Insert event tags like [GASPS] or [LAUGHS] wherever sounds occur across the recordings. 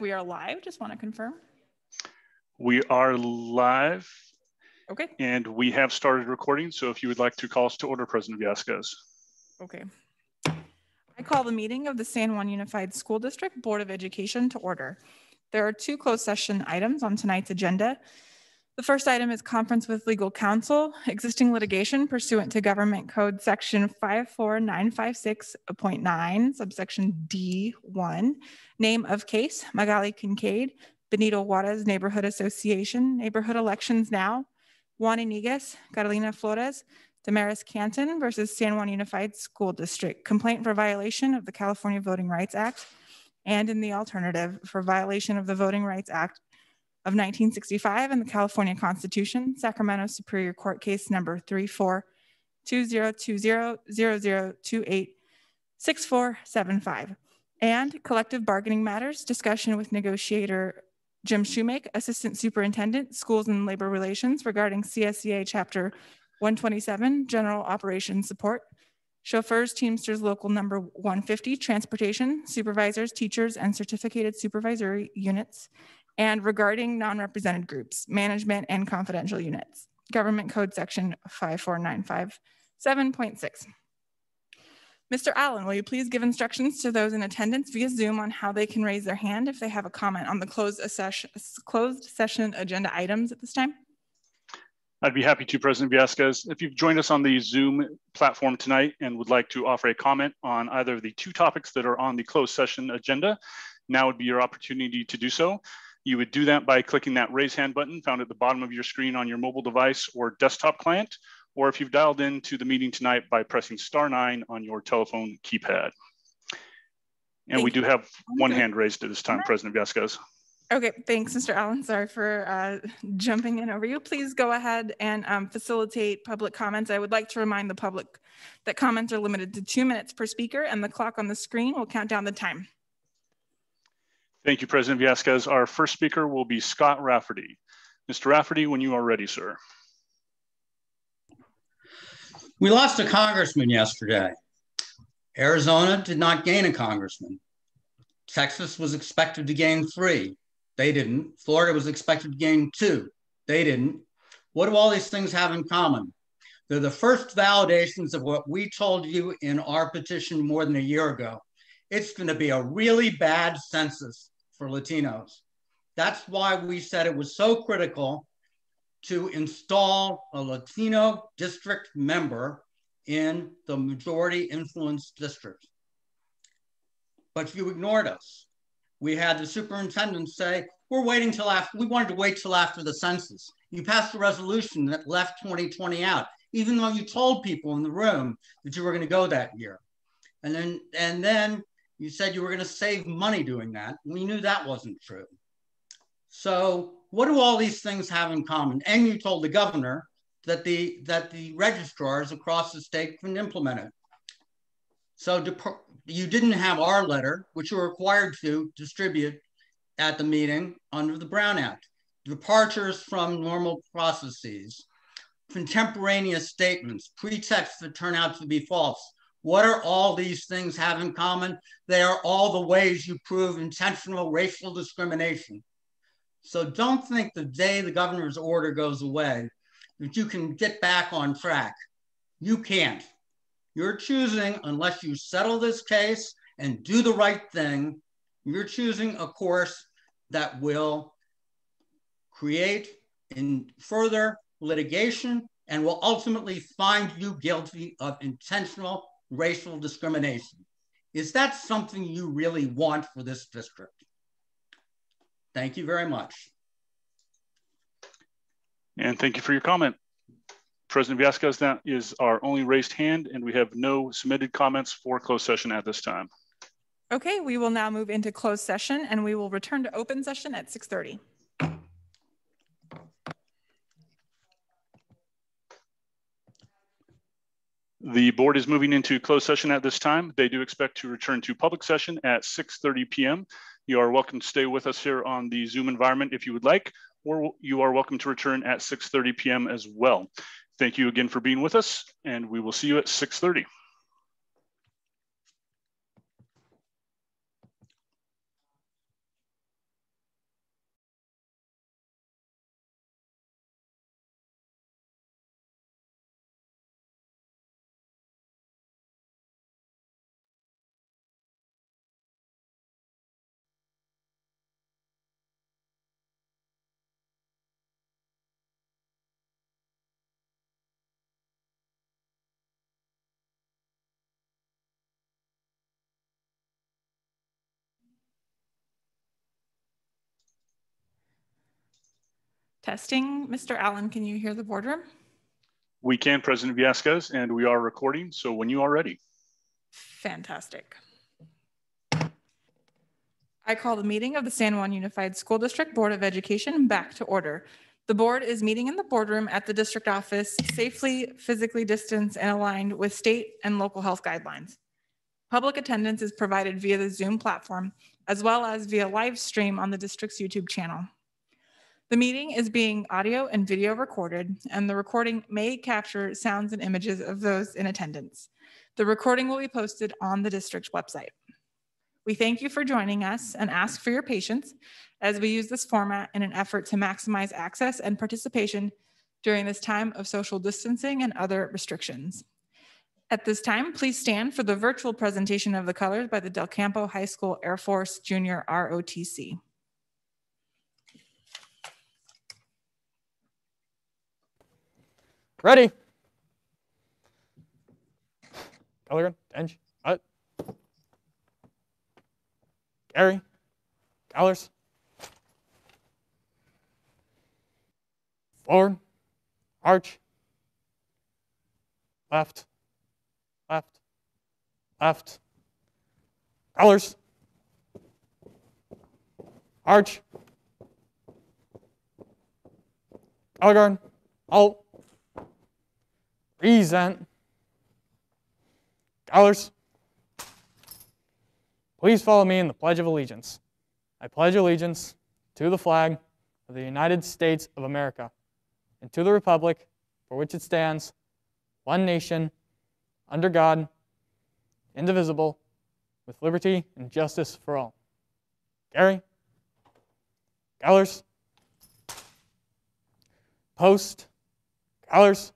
we are live. Just want to confirm. We are live. Okay. And we have started recording. So if you would like to call us to order, President Villescaz. Okay. I call the meeting of the San Juan Unified School District Board of Education to order. There are two closed session items on tonight's agenda. The first item is conference with legal counsel, existing litigation pursuant to Government Code Section 54956.9, subsection D1. Name of case, Magali Kincaid, Benito Juarez Neighborhood Association, Neighborhood Elections Now, Juan Iniguez, Catalina Flores, Damaris Canton versus San Juan Unified School District. Complaint for violation of the California Voting Rights Act, and in the alternative, for violation of the Voting Rights Act of 1965 and the California Constitution, Sacramento Superior Court Case Number 342000286475, and collective bargaining matters, discussion with negotiator Jim Shoemake, Assistant Superintendent, Schools and Labor Relations regarding CSEA Chapter 127, General Operations Support, chauffeurs, Teamsters Local Number 150, transportation, supervisors, teachers, and certificated supervisory units, and regarding non-represented groups, management and confidential units. Government Code Section 54957.6. Mr. Allen, will you please give instructions to those in attendance via Zoom on how they can raise their hand if they have a comment on the closed session, closed session agenda items at this time? I'd be happy to, President Villescaz. If you've joined us on the Zoom platform tonight and would like to offer a comment on either of the two topics that are on the closed session agenda, now would be your opportunity to do so. You would do that by clicking that raise hand button found at the bottom of your screen on your mobile device or desktop client, or if you've dialed into the meeting tonight by pressing star nine on your telephone keypad. And Thank we do have one hand raised at this time, President Villescaz. Okay, thanks, Mr. Allen. Sorry for uh, jumping in over you. Please go ahead and um, facilitate public comments. I would like to remind the public that comments are limited to two minutes per speaker and the clock on the screen will count down the time. Thank you, President Villescaz. Our first speaker will be Scott Rafferty. Mr. Rafferty, when you are ready, sir. We lost a congressman yesterday. Arizona did not gain a congressman. Texas was expected to gain three. They didn't. Florida was expected to gain two. They didn't. What do all these things have in common? They're the first validations of what we told you in our petition more than a year ago. It's going to be a really bad census for Latinos. That's why we said it was so critical to install a Latino district member in the majority influenced district. But you ignored us. We had the superintendent say, we're waiting till after, we wanted to wait till after the census. You passed a resolution that left 2020 out, even though you told people in the room that you were gonna go that year. And then, and then you said you were going to save money doing that. We knew that wasn't true. So what do all these things have in common? And you told the governor that the that the registrars across the state couldn't implement it. So you didn't have our letter, which you were required to distribute at the meeting under the Brown Act. Departures from normal processes, contemporaneous statements, pretexts that turn out to be false, what are all these things have in common? They are all the ways you prove intentional racial discrimination. So don't think the day the governor's order goes away that you can get back on track. You can't. You're choosing, unless you settle this case and do the right thing, you're choosing a course that will create in further litigation and will ultimately find you guilty of intentional racial discrimination. Is that something you really want for this district? Thank you very much. And thank you for your comment. President Villescaz, that is our only raised hand and we have no submitted comments for closed session at this time. Okay, we will now move into closed session and we will return to open session at 6.30. The board is moving into closed session at this time. They do expect to return to public session at 6.30 p.m. You are welcome to stay with us here on the Zoom environment if you would like, or you are welcome to return at 6.30 p.m. as well. Thank you again for being with us, and we will see you at 6.30. Testing. Mr. Allen, can you hear the boardroom? We can, President Villescaz, and we are recording. So when you are ready. Fantastic. I call the meeting of the San Juan Unified School District Board of Education back to order. The board is meeting in the boardroom at the district office, safely, physically distanced, and aligned with state and local health guidelines. Public attendance is provided via the Zoom platform, as well as via live stream on the district's YouTube channel. The meeting is being audio and video recorded, and the recording may capture sounds and images of those in attendance. The recording will be posted on the district's website. We thank you for joining us and ask for your patience as we use this format in an effort to maximize access and participation during this time of social distancing and other restrictions. At this time, please stand for the virtual presentation of the colors by the Del Campo High School Air Force Junior ROTC. Ready. Color, Eng, Hut. Gary, colors. Forward, arch, left, left, left, colors, arch, guard, alt, present, colors. Please follow me in the Pledge of Allegiance. I pledge allegiance to the flag of the United States of America and to the republic for which it stands, one nation, under God, indivisible, with liberty and justice for all. Gary? Colors? Post? Colors?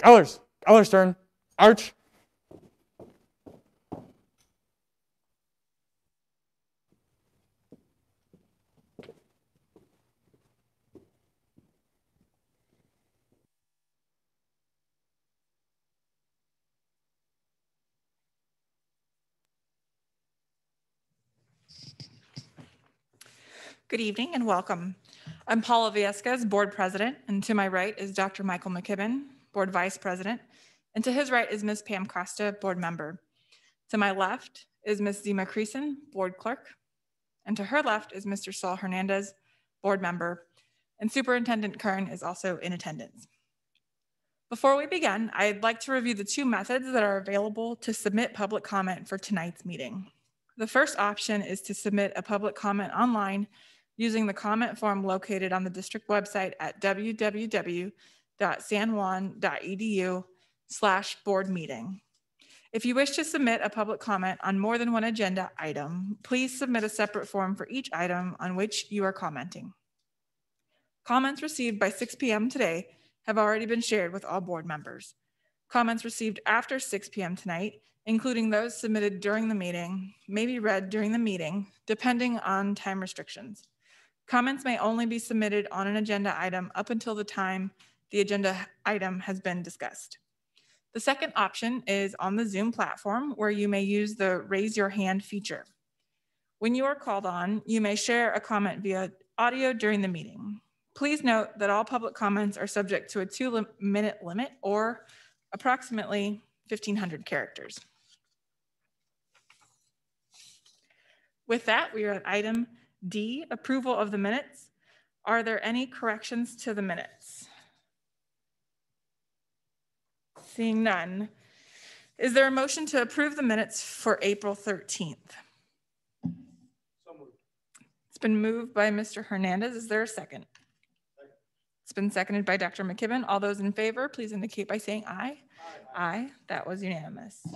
Colors. Colors turn. Arch. Good evening and welcome. I'm Paula Villescaz, Board President, and to my right is Dr. Michael McKibben, Board Vice President, and to his right is Ms. Pam Costa, Board Member. To my left is Ms. Zima Creason, Board Clerk, and to her left is Mr. Saul Hernandez, Board Member, and Superintendent Kern is also in attendance. Before we begin, I'd like to review the two methods that are available to submit public comment for tonight's meeting. The first option is to submit a public comment online using the comment form located on the district website at www www.sanjuan.edu slash board meeting. If you wish to submit a public comment on more than one agenda item, please submit a separate form for each item on which you are commenting. Comments received by 6 p.m. today have already been shared with all board members. Comments received after 6 p.m. tonight, including those submitted during the meeting, may be read during the meeting, depending on time restrictions. Comments may only be submitted on an agenda item up until the time the agenda item has been discussed. The second option is on the Zoom platform where you may use the raise your hand feature. When you are called on, you may share a comment via audio during the meeting. Please note that all public comments are subject to a two minute limit or approximately 1500 characters. With that, we are at item D, approval of the minutes. Are there any corrections to the minutes? Seeing none. Is there a motion to approve the minutes for April 13th? It's been moved by Mr. Hernandez. Is there a second? It's been seconded by Dr. McKibben. All those in favor, please indicate by saying aye. Aye, that was unanimous.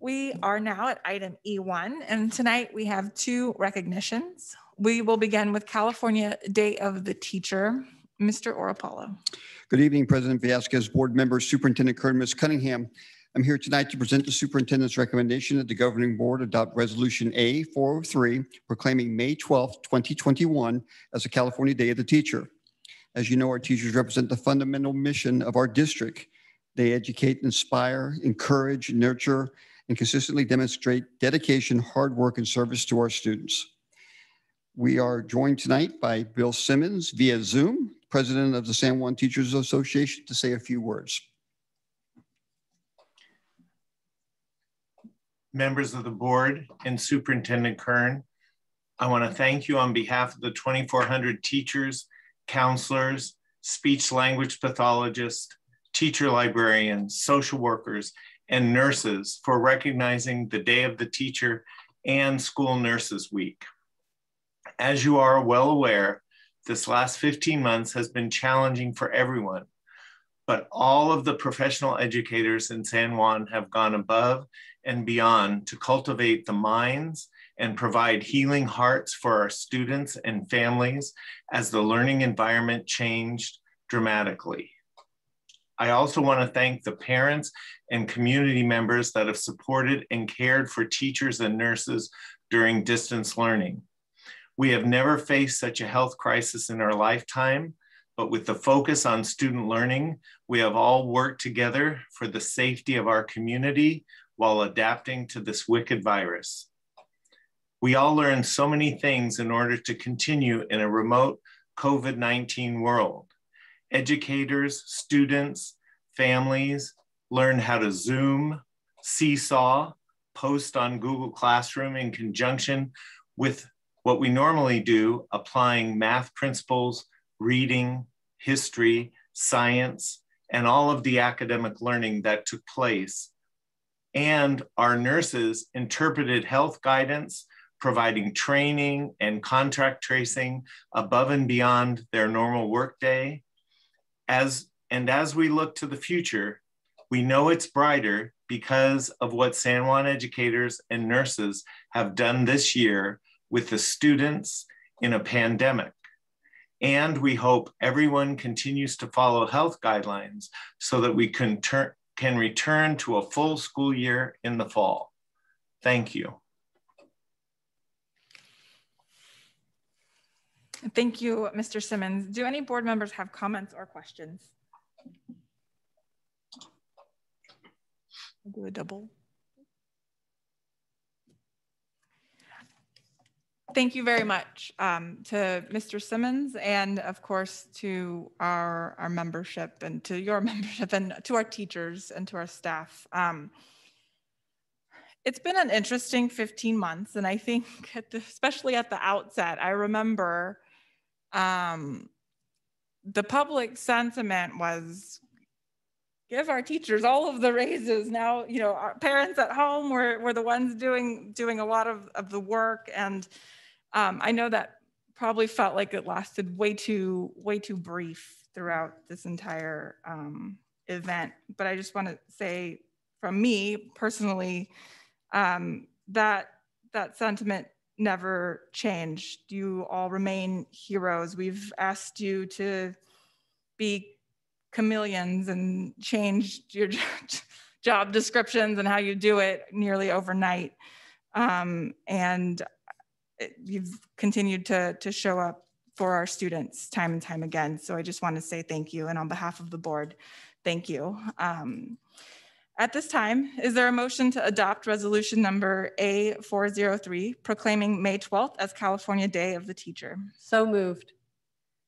We are now at item E1, and tonight we have two recognitions. We will begin with California Day of the Teacher. Mr. Orapollo. Good evening, President Vasquez, board members, Superintendent Kern, Ms. Cunningham. I'm here tonight to present the superintendent's recommendation that the governing board adopt Resolution A 403 proclaiming May 12, 2021 as a California Day of the Teacher. As you know, our teachers represent the fundamental mission of our district. They educate, inspire, encourage, nurture, and consistently demonstrate dedication, hard work, and service to our students. We are joined tonight by Bill Simmons via Zoom, President of the San Juan Teachers Association, to say a few words. members of the board and Superintendent Kern. I want to thank you on behalf of the 2,400 teachers, counselors, speech language pathologists, teacher librarians, social workers, and nurses for recognizing the Day of the Teacher and School Nurses Week. As you are well aware, this last 15 months has been challenging for everyone, but all of the professional educators in San Juan have gone above and beyond to cultivate the minds and provide healing hearts for our students and families as the learning environment changed dramatically. I also want to thank the parents and community members that have supported and cared for teachers and nurses during distance learning. We have never faced such a health crisis in our lifetime, but with the focus on student learning, we have all worked together for the safety of our community while adapting to this wicked virus. We all learned so many things in order to continue in a remote COVID 19 world. Educators, students, families learn how to Zoom, Seesaw, post on Google Classroom in conjunction with what we normally do, applying math principles, reading, history, science, and all of the academic learning that took place and our nurses interpreted health guidance, providing training and contract tracing above and beyond their normal workday. As, and as we look to the future, we know it's brighter because of what San Juan educators and nurses have done this year with the students in a pandemic. And we hope everyone continues to follow health guidelines so that we can turn, can return to a full school year in the fall. Thank you. Thank you, Mr. Simmons. Do any board members have comments or questions? I'll do a double. Thank you very much um, to Mr. Simmons and of course to our, our membership and to your [LAUGHS] membership and to our teachers and to our staff. Um, it's been an interesting 15 months and I think [LAUGHS] at the, especially at the outset, I remember um, the public sentiment was give our teachers all of the raises now you know our parents at home were, were the ones doing doing a lot of, of the work and um, I know that probably felt like it lasted way too way too brief throughout this entire um, event. But I just want to say, from me personally, um, that that sentiment never changed. You all remain heroes. We've asked you to be chameleons and change your [LAUGHS] job descriptions and how you do it nearly overnight. Um, and you've continued to, to show up for our students time and time again. So I just want to say thank you. And on behalf of the board, thank you. Um, at this time, is there a motion to adopt resolution number A403 proclaiming May 12th as California Day of the Teacher? So moved.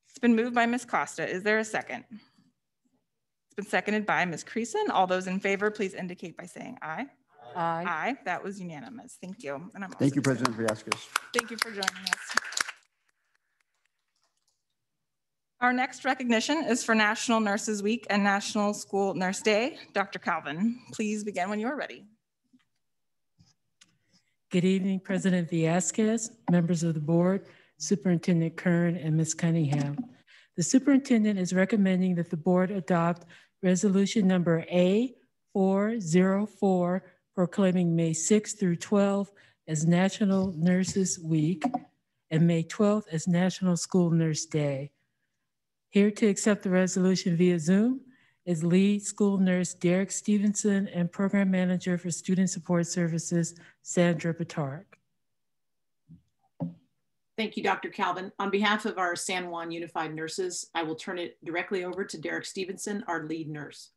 It's been moved by Ms. Costa. Is there a second? It's been seconded by Ms. Creason. All those in favor, please indicate by saying aye. Aye. Aye, that was unanimous. Thank you. And I'm Thank you, President Vasquez. Thank you for joining us. Our next recognition is for National Nurses Week and National School Nurse Day. Dr. Calvin, please begin when you are ready. Good evening, President Villescaz, members of the board, Superintendent Kern, and Ms. Cunningham. The superintendent is recommending that the board adopt resolution number A404 proclaiming May 6 through 12 as National Nurses Week and May 12th as National School Nurse Day. Here to accept the resolution via Zoom is lead school nurse Derek Stevenson and program manager for student support services, Sandra Batark. Thank you, Dr. Calvin. On behalf of our San Juan Unified Nurses, I will turn it directly over to Derek Stevenson, our lead nurse.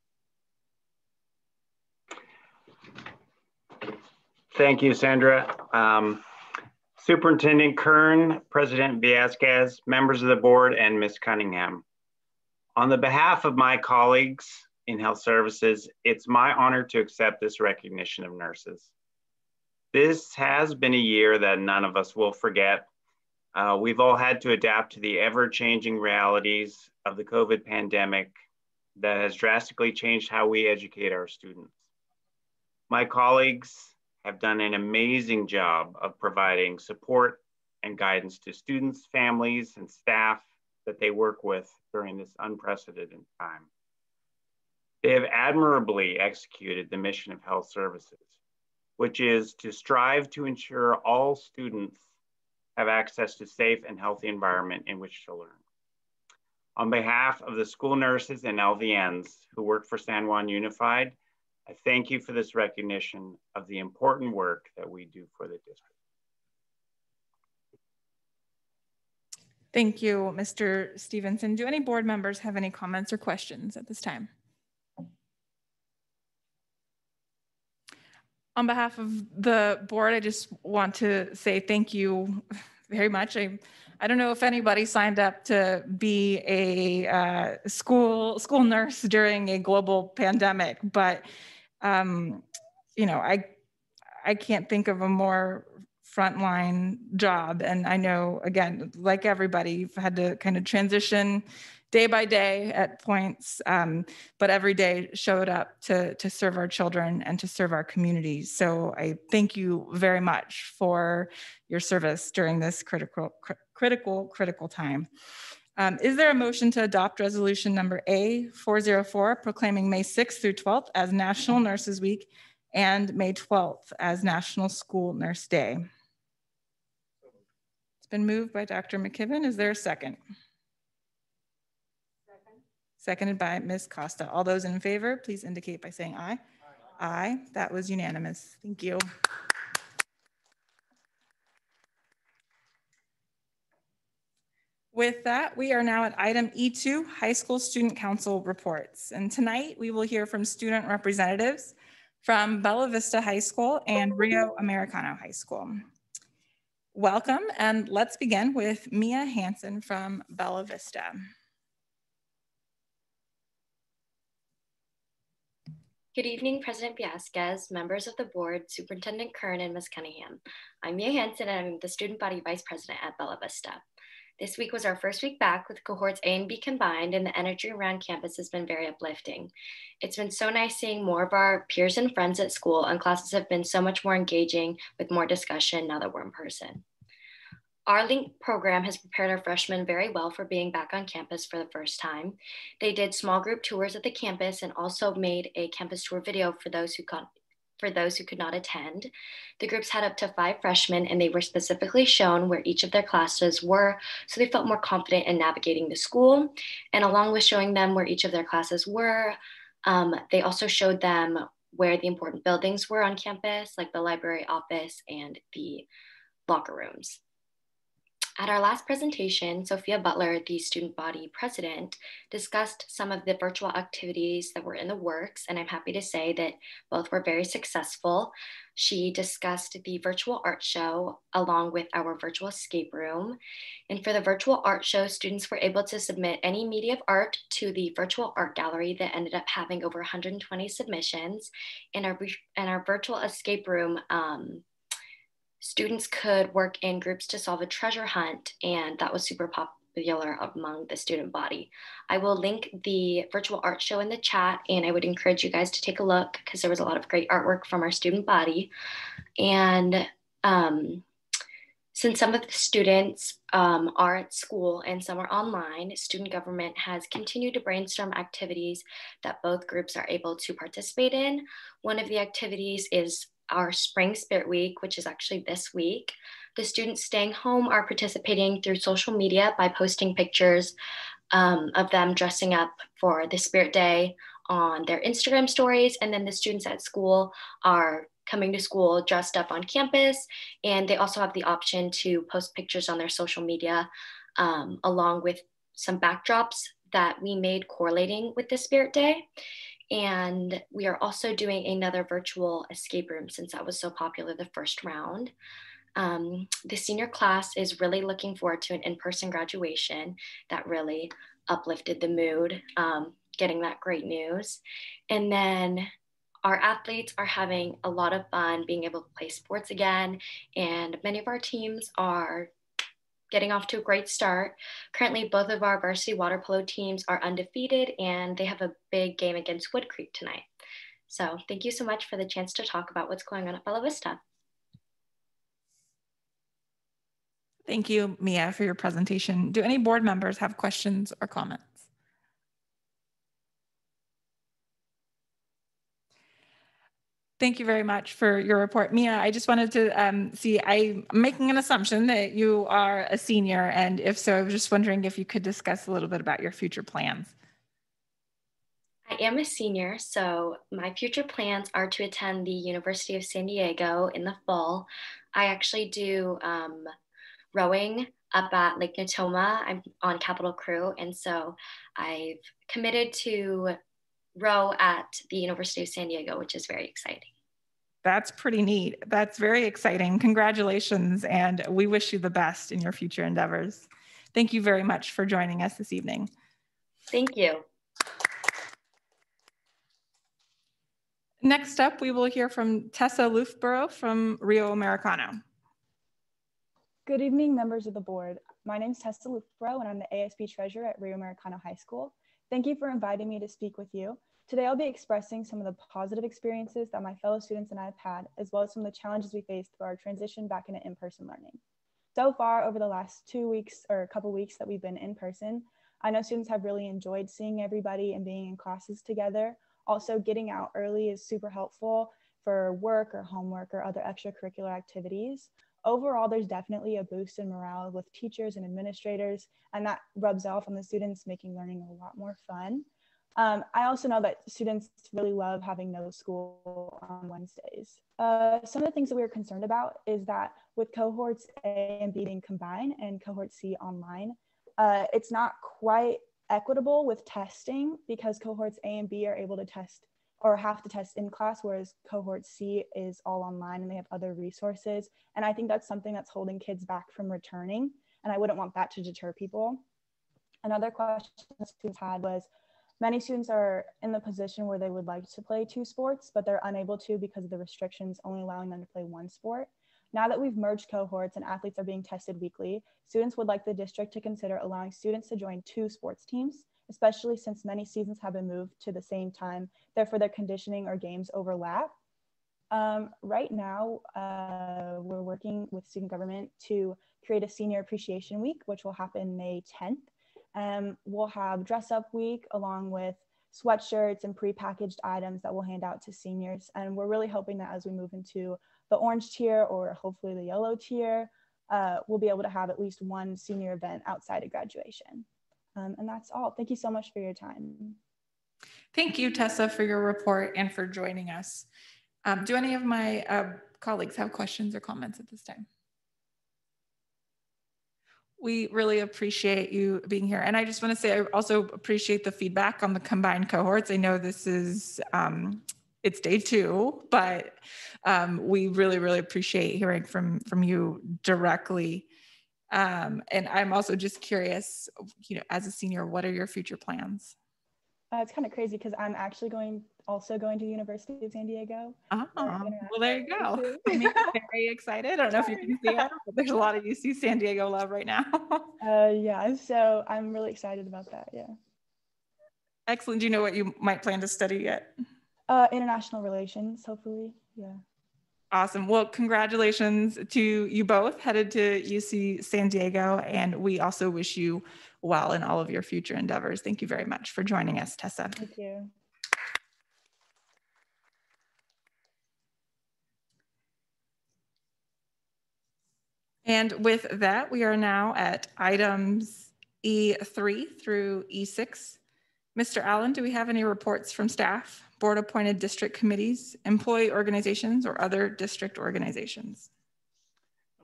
Thank you, Sandra. Um, Superintendent Kern, President Villescaz, members of the board, and Ms. Cunningham. On the behalf of my colleagues in health services, it's my honor to accept this recognition of nurses. This has been a year that none of us will forget uh, we've all had to adapt to the ever changing realities of the COVID pandemic that has drastically changed how we educate our students. My colleagues have done an amazing job of providing support and guidance to students, families, and staff that they work with during this unprecedented time. They have admirably executed the mission of health services, which is to strive to ensure all students have access to safe and healthy environment in which to learn. On behalf of the school nurses and LVNs who work for San Juan Unified, I thank you for this recognition of the important work that we do for the district. Thank you, Mr. Stevenson. Do any board members have any comments or questions at this time? On behalf of the board, I just want to say thank you very much. I, I don't know if anybody signed up to be a uh, school school nurse during a global pandemic, but um, you know, I I can't think of a more frontline job. And I know, again, like everybody, you've had to kind of transition day by day at points, um, but every day showed up to, to serve our children and to serve our communities. So I thank you very much for your service during this critical, cr critical, critical time. Um, is there a motion to adopt resolution number A404 proclaiming May 6th through 12th as National Nurses Week and May 12th as National School Nurse Day? It's been moved by Dr. McKibben. Is there a second? Seconded by Ms. Costa. All those in favor, please indicate by saying aye. Aye. aye. That was unanimous. Thank you. With that, we are now at item E2, High School Student Council reports. And tonight we will hear from student representatives from Bella Vista High School and Rio Americano High School. Welcome, and let's begin with Mia Hanson from Bella Vista. Good evening, President Villescaz, members of the board, Superintendent Kern, and Ms. Cunningham. I'm Mia Hansen, and I'm the Student Body Vice President at Bella Vista. This week was our first week back with cohorts A and B combined, and the energy around campus has been very uplifting. It's been so nice seeing more of our peers and friends at school, and classes have been so much more engaging with more discussion now that we're in person. Our LINK program has prepared our freshmen very well for being back on campus for the first time. They did small group tours at the campus and also made a campus tour video for those who got, for those who could not attend. The groups had up to five freshmen and they were specifically shown where each of their classes were so they felt more confident in navigating the school. And along with showing them where each of their classes were, um, they also showed them where the important buildings were on campus, like the library office and the locker rooms. At our last presentation, Sophia Butler, the student body president, discussed some of the virtual activities that were in the works, and I'm happy to say that both were very successful. She discussed the virtual art show along with our virtual escape room. And for the virtual art show, students were able to submit any media of art to the virtual art gallery that ended up having over 120 submissions. And our, and our virtual escape room um, students could work in groups to solve a treasure hunt and that was super popular among the student body. I will link the virtual art show in the chat and I would encourage you guys to take a look because there was a lot of great artwork from our student body. And um, since some of the students um, are at school and some are online, student government has continued to brainstorm activities that both groups are able to participate in. One of the activities is our Spring Spirit Week, which is actually this week. The students staying home are participating through social media by posting pictures um, of them dressing up for the Spirit Day on their Instagram stories. And then the students at school are coming to school dressed up on campus. And they also have the option to post pictures on their social media um, along with some backdrops that we made correlating with the Spirit Day. And we are also doing another virtual escape room since that was so popular the first round. Um, the senior class is really looking forward to an in person graduation that really uplifted the mood, um, getting that great news. And then our athletes are having a lot of fun being able to play sports again, and many of our teams are getting off to a great start. Currently, both of our varsity water polo teams are undefeated, and they have a big game against Woodcreek tonight. So, thank you so much for the chance to talk about what's going on at Bella Vista. Thank you, Mia, for your presentation. Do any board members have questions or comments? Thank you very much for your report. Mia, I just wanted to um, see, I'm making an assumption that you are a senior, and if so, I was just wondering if you could discuss a little bit about your future plans. I am a senior, so my future plans are to attend the University of San Diego in the fall. I actually do um, rowing up at Lake Natoma. I'm on Capital Crew, and so I've committed to row at the University of San Diego, which is very exciting. That's pretty neat. That's very exciting. Congratulations, and we wish you the best in your future endeavors. Thank you very much for joining us this evening. Thank you. Next up, we will hear from Tessa Loofborough from Rio Americano. Good evening, members of the board. My name is Tessa Loofborough, and I'm the ASB treasurer at Rio Americano High School. Thank you for inviting me to speak with you. Today, I'll be expressing some of the positive experiences that my fellow students and I have had, as well as some of the challenges we faced through our transition back into in-person learning. So far, over the last two weeks or a couple weeks that we've been in person, I know students have really enjoyed seeing everybody and being in classes together. Also, getting out early is super helpful for work or homework or other extracurricular activities. Overall, there's definitely a boost in morale with teachers and administrators, and that rubs off on the students, making learning a lot more fun. Um, I also know that students really love having no school on Wednesdays. Uh, some of the things that we were concerned about is that with cohorts A and B being combined and cohort C online, uh, it's not quite equitable with testing because cohorts A and B are able to test or have to test in class, whereas cohort C is all online and they have other resources. And I think that's something that's holding kids back from returning. And I wouldn't want that to deter people. Another question students had was, Many students are in the position where they would like to play two sports, but they're unable to because of the restrictions only allowing them to play one sport. Now that we've merged cohorts and athletes are being tested weekly, students would like the district to consider allowing students to join two sports teams, especially since many seasons have been moved to the same time, therefore their conditioning or games overlap. Um, right now, uh, we're working with student government to create a senior appreciation week, which will happen May 10th. Um, we'll have dress up week along with sweatshirts and prepackaged items that we'll hand out to seniors. And we're really hoping that as we move into the orange tier or hopefully the yellow tier, uh, we'll be able to have at least one senior event outside of graduation. Um, and that's all. Thank you so much for your time. Thank you, Tessa, for your report and for joining us. Um, do any of my uh, colleagues have questions or comments at this time? We really appreciate you being here. And I just want to say, I also appreciate the feedback on the combined cohorts. I know this is, um, it's day two, but um, we really, really appreciate hearing from, from you directly. Um, and I'm also just curious, you know, as a senior, what are your future plans? Uh, it's kind of crazy because I'm actually going also going to the University of San Diego. Oh, well, there you go. very excited. I don't know if you can see it, but there's a lot of UC San Diego love right now. [LAUGHS] uh, yeah, so I'm really excited about that. Yeah. Excellent. Do you know what you might plan to study yet? Uh, international relations, hopefully. Yeah. Awesome. Well, congratulations to you both headed to UC San Diego. And we also wish you well in all of your future endeavors. Thank you very much for joining us, Tessa. Thank you. And with that, we are now at items E3 through E6. Mr. Allen, do we have any reports from staff? board appointed district committees, employee organizations, or other district organizations?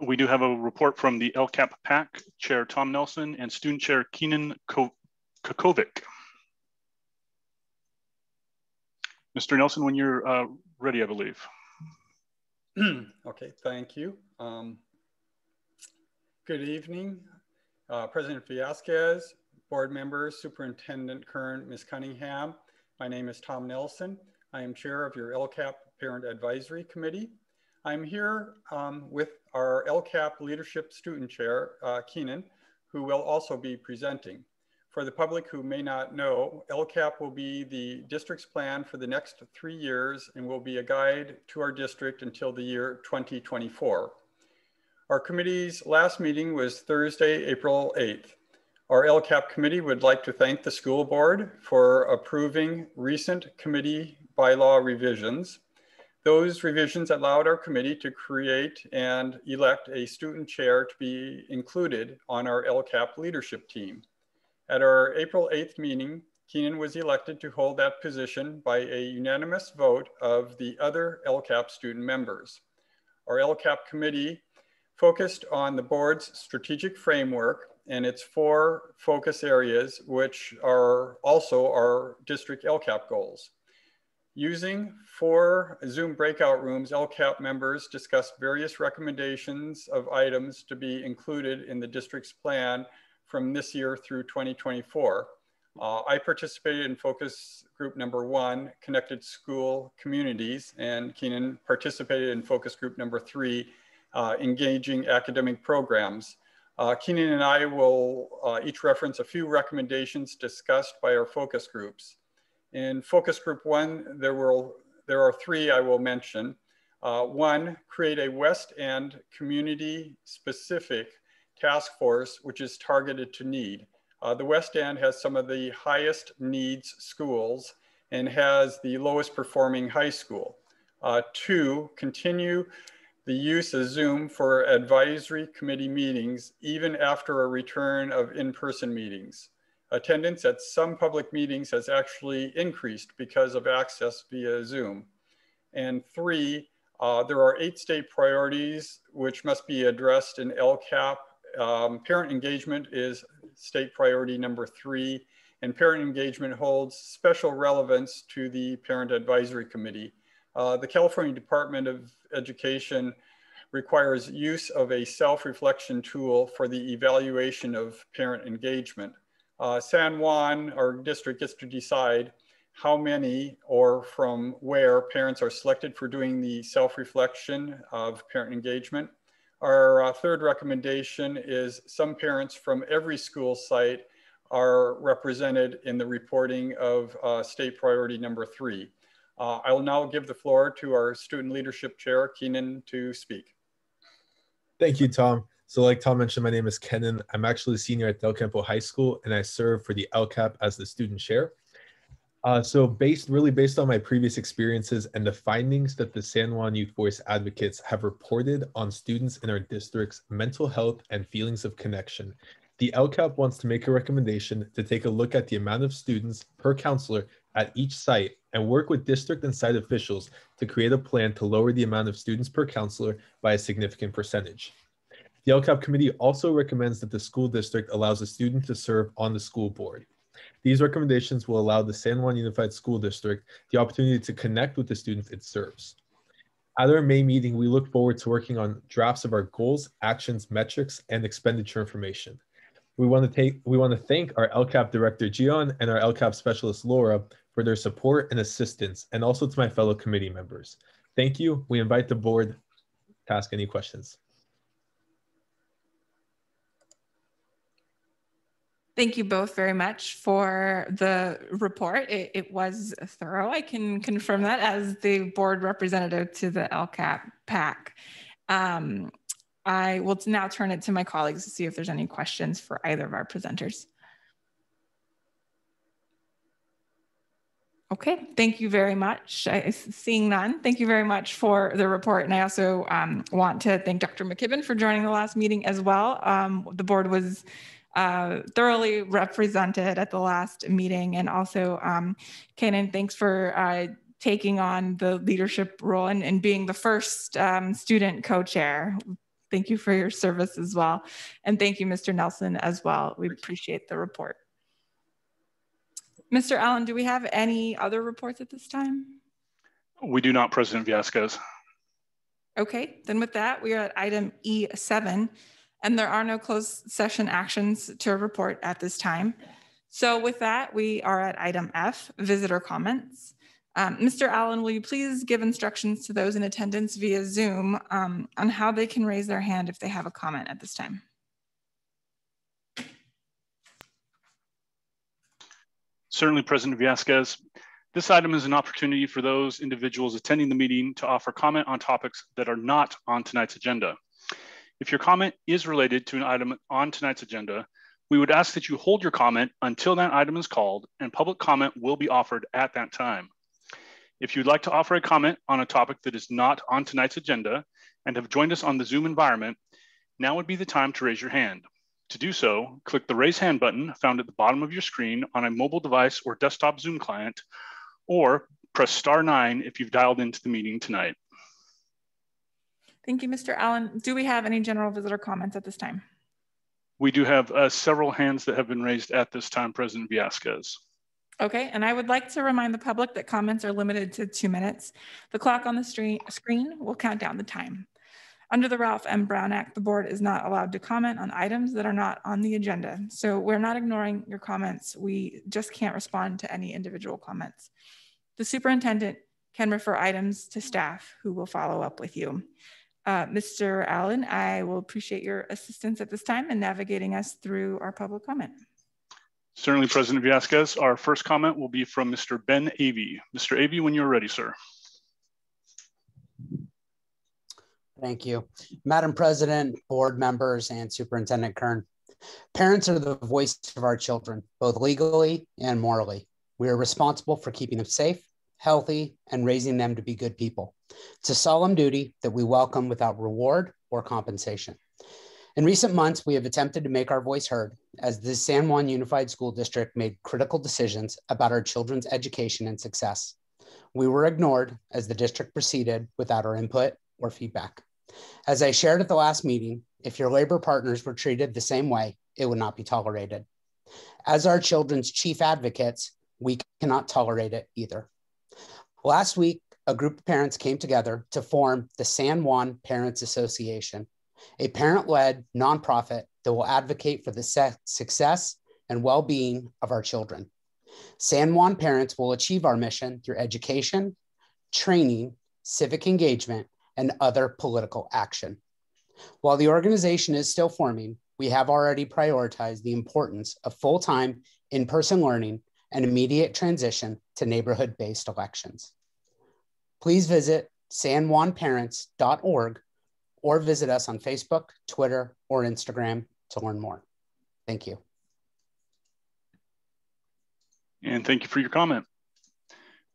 We do have a report from the LCAP PAC, Chair Tom Nelson and Student Chair Keenan Kokovic. Mr. Nelson, when you're uh, ready, I believe. [CLEARS THROAT] okay, thank you. Um, good evening, uh, President Villescaz, board members, Superintendent Kern, Ms. Cunningham, my name is Tom Nelson. I am chair of your LCAP Parent Advisory Committee. I'm here um, with our LCAP Leadership Student Chair, uh, Keenan, who will also be presenting. For the public who may not know, LCAP will be the district's plan for the next three years and will be a guide to our district until the year 2024. Our committee's last meeting was Thursday, April 8th. Our LCAP committee would like to thank the school board for approving recent committee bylaw revisions. Those revisions allowed our committee to create and elect a student chair to be included on our LCAP leadership team. At our April 8th meeting, Keenan was elected to hold that position by a unanimous vote of the other LCAP student members. Our LCAP committee focused on the board's strategic framework and its four focus areas, which are also our district LCAP goals. Using four Zoom breakout rooms, LCAP members discussed various recommendations of items to be included in the district's plan from this year through 2024. Uh, I participated in focus group number one, connected school communities, and Keenan participated in focus group number three, engaging academic programs. Uh, Keenan and I will uh, each reference a few recommendations discussed by our focus groups. In focus group one, there, will, there are three I will mention. Uh, one, create a West End community specific task force which is targeted to need. Uh, the West End has some of the highest needs schools and has the lowest performing high school. Uh, two, continue the use of Zoom for advisory committee meetings, even after a return of in-person meetings. Attendance at some public meetings has actually increased because of access via Zoom. And three, uh, there are eight state priorities which must be addressed in LCAP. Um, parent engagement is state priority number three, and parent engagement holds special relevance to the Parent Advisory Committee. Uh, the California Department of Education requires use of a self-reflection tool for the evaluation of parent engagement. Uh, San Juan, our district, gets to decide how many or from where parents are selected for doing the self-reflection of parent engagement. Our uh, third recommendation is some parents from every school site are represented in the reporting of uh, state priority number three. Uh, I will now give the floor to our student leadership chair, Keenan, to speak. Thank you, Tom. So like Tom mentioned, my name is Keenan. I'm actually a senior at Del Campo High School and I serve for the LCAP as the student chair. Uh, so based really based on my previous experiences and the findings that the San Juan Youth Voice advocates have reported on students in our district's mental health and feelings of connection, the LCAP wants to make a recommendation to take a look at the amount of students per counselor at each site and work with district and site officials to create a plan to lower the amount of students per counselor by a significant percentage. The LCAP committee also recommends that the school district allows a student to serve on the school board. These recommendations will allow the San Juan Unified School District the opportunity to connect with the students it serves. At our May meeting, we look forward to working on drafts of our goals, actions, metrics, and expenditure information. We want to take we want to thank our LCAP director Gian and our LCAP specialist Laura for their support and assistance, and also to my fellow committee members. Thank you. We invite the board to ask any questions. Thank you both very much for the report. It, it, was thorough. I can confirm that as the board representative to the LCAP PAC. Um, I will now turn it to my colleagues to see if there's any questions for either of our presenters. Okay, thank you very much. I, seeing none, thank you very much for the report. And I also um, want to thank Dr. McKibben for joining the last meeting as well. Um, the board was uh, thoroughly represented at the last meeting. And also, um, Keenan, thanks for uh, taking on the leadership role and, and being the first um, student co-chair. Thank you for your service as well. And thank you, Mr. Nelson, as well. We appreciate the report. Mr. Allen, do we have any other reports at this time? We do not, President Villescaz. Okay, then with that, we are at item E7, and there are no closed session actions to report at this time. So with that, we are at item F, visitor comments. Um, Mr. Allen, will you please give instructions to those in attendance via Zoom um, on how they can raise their hand if they have a comment at this time? Certainly, President Villescaz. This item is an opportunity for those individuals attending the meeting to offer comment on topics that are not on tonight's agenda. If your comment is related to an item on tonight's agenda, we would ask that you hold your comment until that item is called and public comment will be offered at that time. If you'd like to offer a comment on a topic that is not on tonight's agenda and have joined us on the Zoom environment, now would be the time to raise your hand. To do so, click the raise hand button found at the bottom of your screen on a mobile device or desktop Zoom client, or press star nine if you've dialed into the meeting tonight. Thank you, Mr. Allen. Do we have any general visitor comments at this time? We do have uh, several hands that have been raised at this time, President Villescaz. Okay, and I would like to remind the public that comments are limited to two minutes. The clock on the screen will count down the time. Under the Ralph M. Brown Act, the board is not allowed to comment on items that are not on the agenda. So we're not ignoring your comments. We just can't respond to any individual comments. The superintendent can refer items to staff who will follow up with you. Uh, Mr. Allen, I will appreciate your assistance at this time in navigating us through our public comment. Certainly, President Villescaz. Our first comment will be from Mr. Ben Avey. Mr. Avey, when you're ready, sir. Thank you. Madam President, board members, and Superintendent Kern. Parents are the voice of our children, both legally and morally. We are responsible for keeping them safe, healthy, and raising them to be good people. It's a solemn duty that we welcome without reward or compensation. In recent months, we have attempted to make our voice heard as the San Juan Unified School District made critical decisions about our children's education and success. We were ignored as the district proceeded without our input or feedback. As I shared at the last meeting, if your labor partners were treated the same way, it would not be tolerated. As our children's chief advocates, we cannot tolerate it either. Last week, a group of parents came together to form the San Juan Parents Association, a parent led nonprofit that will advocate for the success and well being of our children. San Juan parents will achieve our mission through education, training, civic engagement, and other political action. While the organization is still forming, we have already prioritized the importance of full time in person learning and immediate transition to neighborhood based elections. Please visit sanjuanparents.org or visit us on Facebook, Twitter, or Instagram to learn more. Thank you. And thank you for your comment.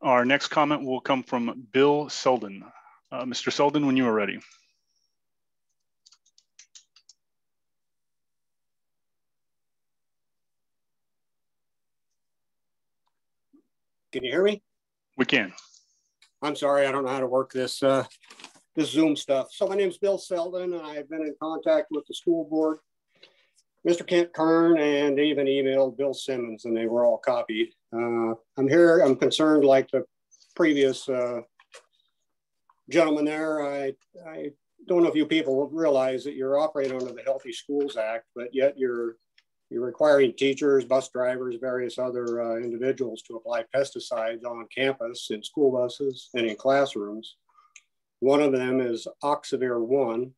Our next comment will come from Bill Selden. Uh, Mr. Selden, when you are ready. Can you hear me? We can. I'm sorry, I don't know how to work this uh, this Zoom stuff. So my name is Bill Selden, and I've been in contact with the school board, Mr. Kent Kern, and even emailed Bill Simmons, and they were all copied. Uh, I'm here, I'm concerned like the previous uh, gentleman there, I, I don't know if you people realize that you're operating under the Healthy Schools Act, but yet you're you're requiring teachers, bus drivers, various other uh, individuals to apply pesticides on campus in school buses and in classrooms. One of them is Oxivir 1.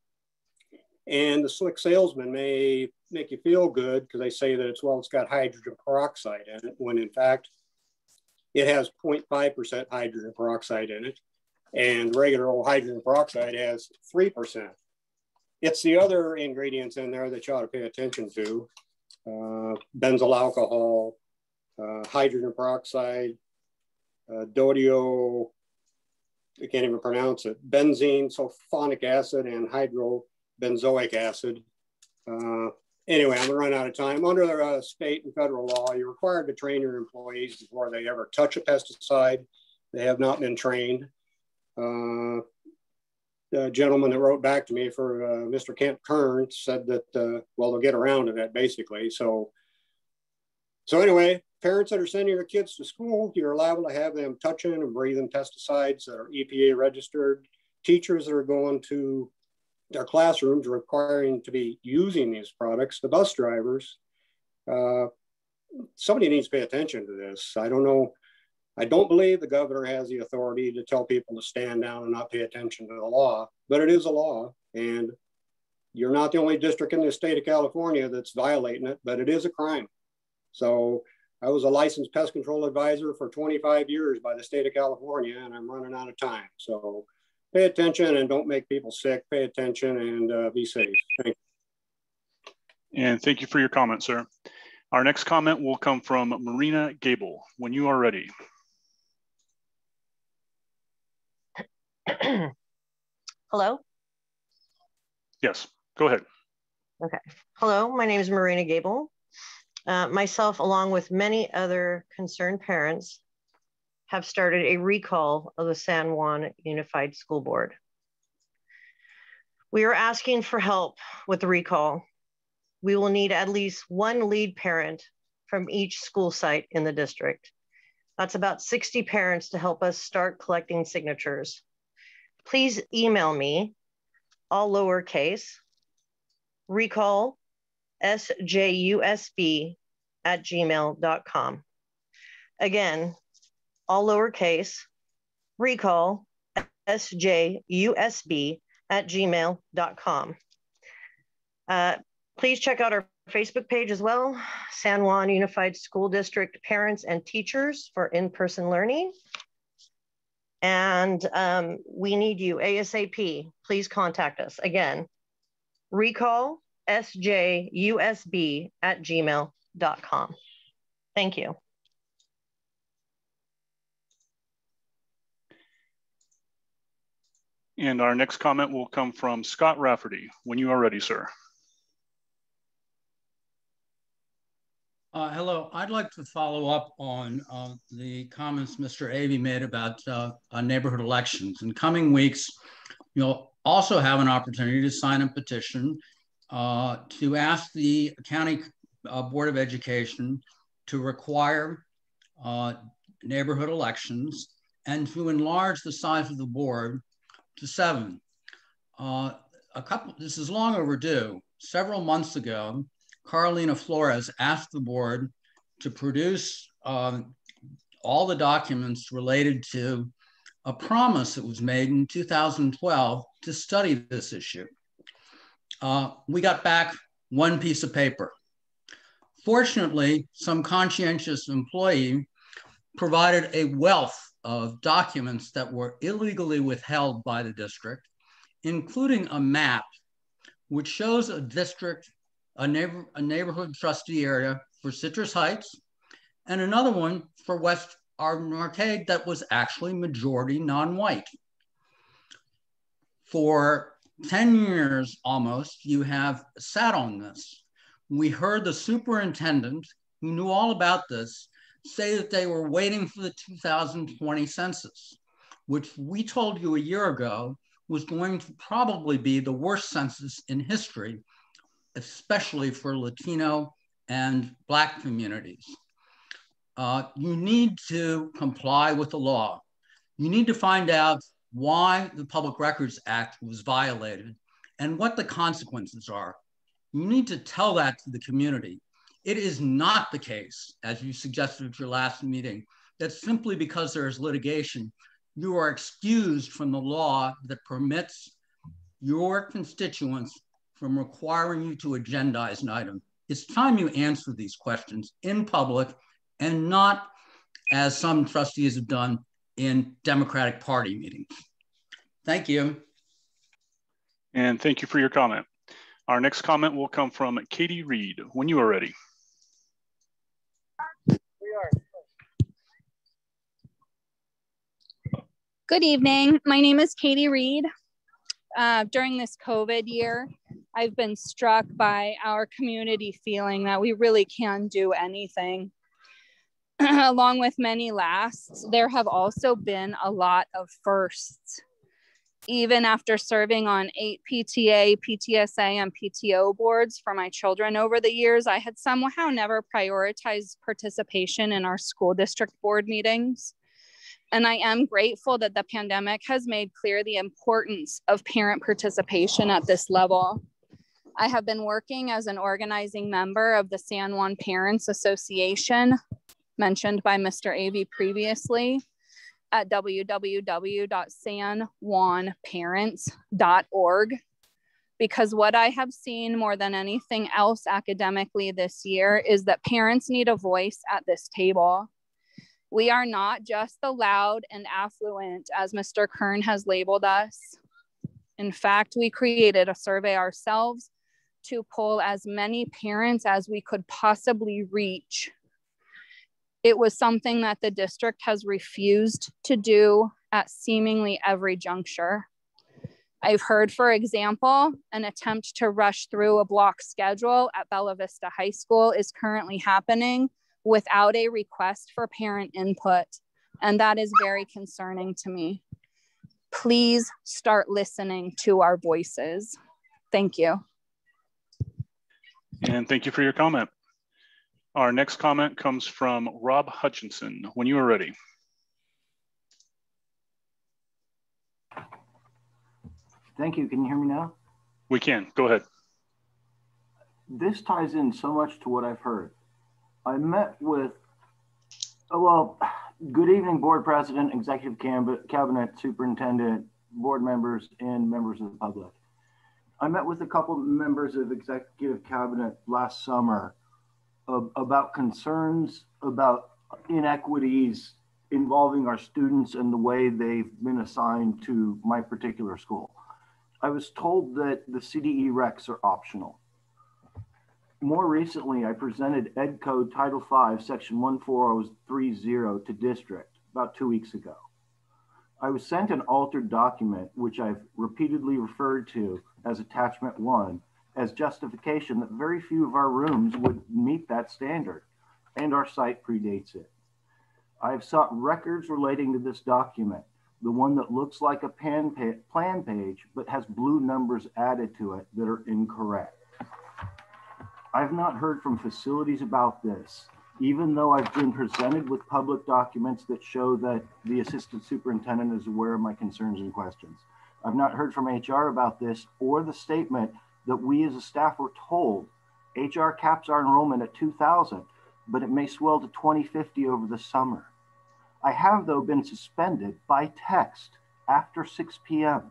And the slick salesman may make you feel good because they say that it's, well, it's got hydrogen peroxide in it, when in fact, it has 0.5% hydrogen peroxide in it. And regular old hydrogen peroxide has 3%. It's the other ingredients in there that you ought to pay attention to uh, benzyl alcohol, uh, hydrogen peroxide, uh, I can't even pronounce it, benzene, sulfonic acid, and hydrobenzoic acid. Uh, anyway, I'm gonna run out of time. Under the uh, state and federal law, you're required to train your employees before they ever touch a pesticide. They have not been trained. Uh, the gentleman that wrote back to me for uh, Mr. Kent Kern said that, uh, well, they'll get around to that basically. So, so anyway, parents that are sending their kids to school, you're liable to have them touching and breathing pesticides that are EPA registered. Teachers that are going to their classrooms requiring to be using these products, the bus drivers, uh, somebody needs to pay attention to this. I don't know I don't believe the governor has the authority to tell people to stand down and not pay attention to the law, but it is a law. And you're not the only district in the state of California that's violating it, but it is a crime. So I was a licensed pest control advisor for 25 years by the state of California, and I'm running out of time. So pay attention and don't make people sick. Pay attention and uh, be safe. Thank you. And thank you for your comment, sir. Our next comment will come from Marina Gable. When you are ready. [CLEARS THROAT] Hello? Yes, go ahead. Okay. Hello, my name is Marina Gable. Uh, myself, along with many other concerned parents, have started a recall of the San Juan Unified School Board. We are asking for help with the recall. We will need at least one lead parent from each school site in the district. That's about 60 parents to help us start collecting signatures please email me, all lowercase, recall sjusb at gmail.com. Again, all lowercase, recall sjusb at gmail.com. Uh, please check out our Facebook page as well, San Juan Unified School District Parents and Teachers for in-person learning and um, we need you ASAP. Please contact us. Again, recall sjusb at gmail.com. Thank you. And our next comment will come from Scott Rafferty. When you are ready, sir. Uh, hello, I'd like to follow up on uh, the comments Mr. Avey made about uh, neighborhood elections. In coming weeks, you'll also have an opportunity to sign a petition uh, to ask the County uh, Board of Education to require uh, neighborhood elections and to enlarge the size of the board to seven. a couple, this is long overdue. Several months ago, Carolina Flores asked the board to produce um, all the documents related to a promise that was made in 2012 to study this issue. Uh, we got back one piece of paper. Fortunately, some conscientious employee provided a wealth of documents that were illegally withheld by the district, including a map which shows a district a, neighbor, a neighborhood trustee area for Citrus Heights, and another one for West Arden Arcade that was actually majority non-white. For 10 years almost, you have sat on this. We heard the superintendent who knew all about this say that they were waiting for the 2020 census, which we told you a year ago was going to probably be the worst census in history especially for Latino and Black communities. Uh, you need to comply with the law. You need to find out why the Public Records Act was violated and what the consequences are. You need to tell that to the community. It is not the case, as you suggested at your last meeting, that simply because there is litigation, you are excused from the law that permits your constituents from requiring you to agendize an item. It's time you answer these questions in public and not as some trustees have done in Democratic Party meetings. Thank you. And thank you for your comment. Our next comment will come from Katie Reed when you are ready. Good evening. My name is Katie Reed. Uh, during this COVID year, I've been struck by our community feeling that we really can do anything. [CLEARS THROAT] Along with many lasts, there have also been a lot of firsts. Even after serving on eight PTA, PTSA, and PTO boards for my children over the years, I had somehow never prioritized participation in our school district board meetings. And I am grateful that the pandemic has made clear the importance of parent participation at this level. I have been working as an organizing member of the San Juan Parents Association, mentioned by Mr. Avey previously, at www.sanjuanparents.org. Because what I have seen more than anything else academically this year is that parents need a voice at this table. We are not just the loud and affluent, as Mr. Kern has labeled us. In fact, we created a survey ourselves to pull as many parents as we could possibly reach. It was something that the district has refused to do at seemingly every juncture. I've heard, for example, an attempt to rush through a block schedule at Bella Vista High School is currently happening without a request for parent input. And that is very concerning to me. Please start listening to our voices. Thank you. And thank you for your comment. Our next comment comes from Rob Hutchinson. When you are ready. Thank you. Can you hear me now? We can. Go ahead. This ties in so much to what I've heard. I met with, oh, well, good evening, board president, executive cabinet, superintendent, board members, and members of the public. I met with a couple of members of executive cabinet last summer about concerns about inequities involving our students and the way they've been assigned to my particular school. I was told that the CDE recs are optional more recently, I presented Ed Code Title V, Section 14030 to district about two weeks ago. I was sent an altered document, which I've repeatedly referred to as attachment one, as justification that very few of our rooms would meet that standard, and our site predates it. I have sought records relating to this document, the one that looks like a plan page, but has blue numbers added to it that are incorrect. I've not heard from facilities about this, even though I've been presented with public documents that show that the assistant superintendent is aware of my concerns and questions. I've not heard from HR about this or the statement that we as a staff were told HR caps our enrollment at 2000, but it may swell to 2050 over the summer. I have though been suspended by text after 6 p.m.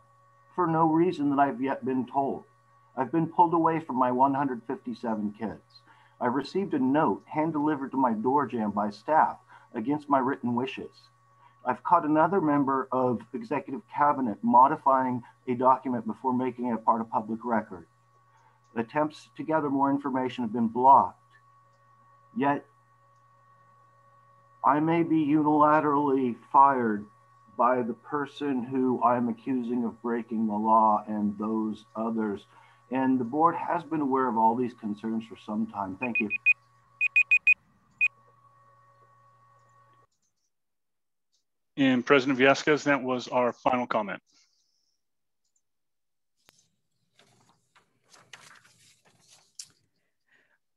for no reason that I've yet been told. I've been pulled away from my 157 kids. I've received a note hand delivered to my door jamb by staff against my written wishes. I've caught another member of executive cabinet modifying a document before making it part of public record. Attempts to gather more information have been blocked. Yet, I may be unilaterally fired by the person who I'm accusing of breaking the law and those others and the board has been aware of all these concerns for some time. Thank you. And President Villescaz, that was our final comment.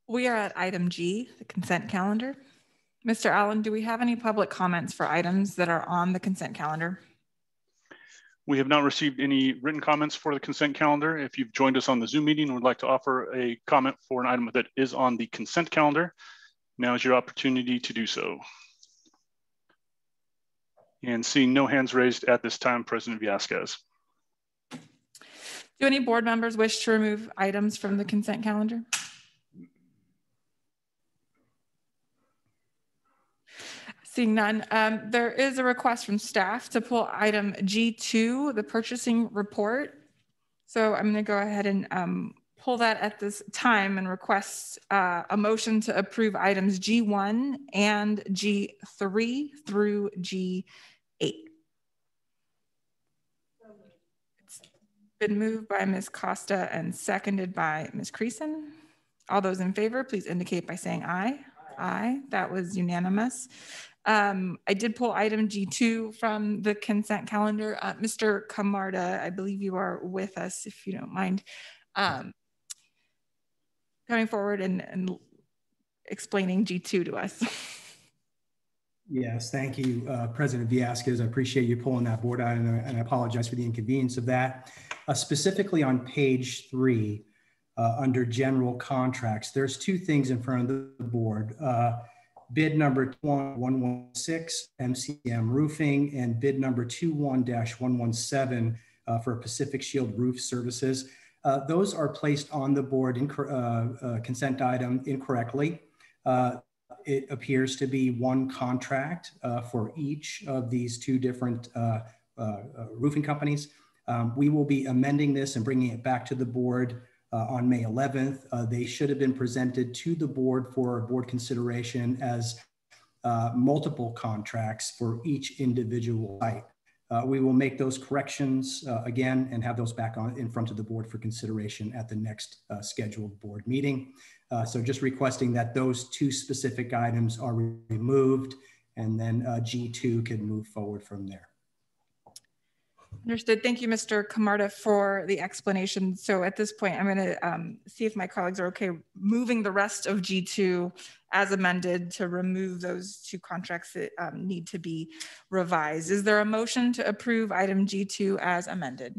We are at item G, the consent calendar. Mr. Allen, do we have any public comments for items that are on the consent calendar? We have not received any written comments for the consent calendar. If you've joined us on the Zoom meeting and would like to offer a comment for an item that is on the consent calendar, now is your opportunity to do so. And seeing no hands raised at this time, President Villescaz. Do any board members wish to remove items from the consent calendar? Seeing none, um, there is a request from staff to pull item G2, the purchasing report. So I'm going to go ahead and um, pull that at this time and request uh, a motion to approve items G1 and G3 through G8. It's been moved by Ms. Costa and seconded by Ms. Creason. All those in favor, please indicate by saying aye. Aye, that was unanimous. Um, I did pull item G2 from the consent calendar. Uh, Mr. Camarda, I believe you are with us, if you don't mind um, coming forward and, and explaining G2 to us. Yes, thank you, uh, President Villescaz. I appreciate you pulling that board out, and, and I apologize for the inconvenience of that. Uh, specifically on page three, uh, under general contracts, there's two things in front of the board. Uh, bid number 116 MCM Roofing and bid number 21-117 uh, for Pacific Shield Roof Services. Uh, those are placed on the board uh, uh, consent item incorrectly. Uh, it appears to be one contract uh, for each of these two different roofing companies. Um, we will be amending this and bringing it back to the board on May 11th. Uh, they should have been presented to the board for board consideration as multiple contracts for each individual site. Uh, we will make those corrections uh, again and have those back on in front of the board for consideration at the next uh, scheduled board meeting. so just requesting that those two specific items are removed and then G2 can move forward from there. Understood. Thank you, Mr. Camarda, for the explanation. So at this point, I'm going to um, see if my colleagues are okay moving the rest of G2 as amended to remove those two contracts that um, need to be revised. Is there a motion to approve item G2 as amended?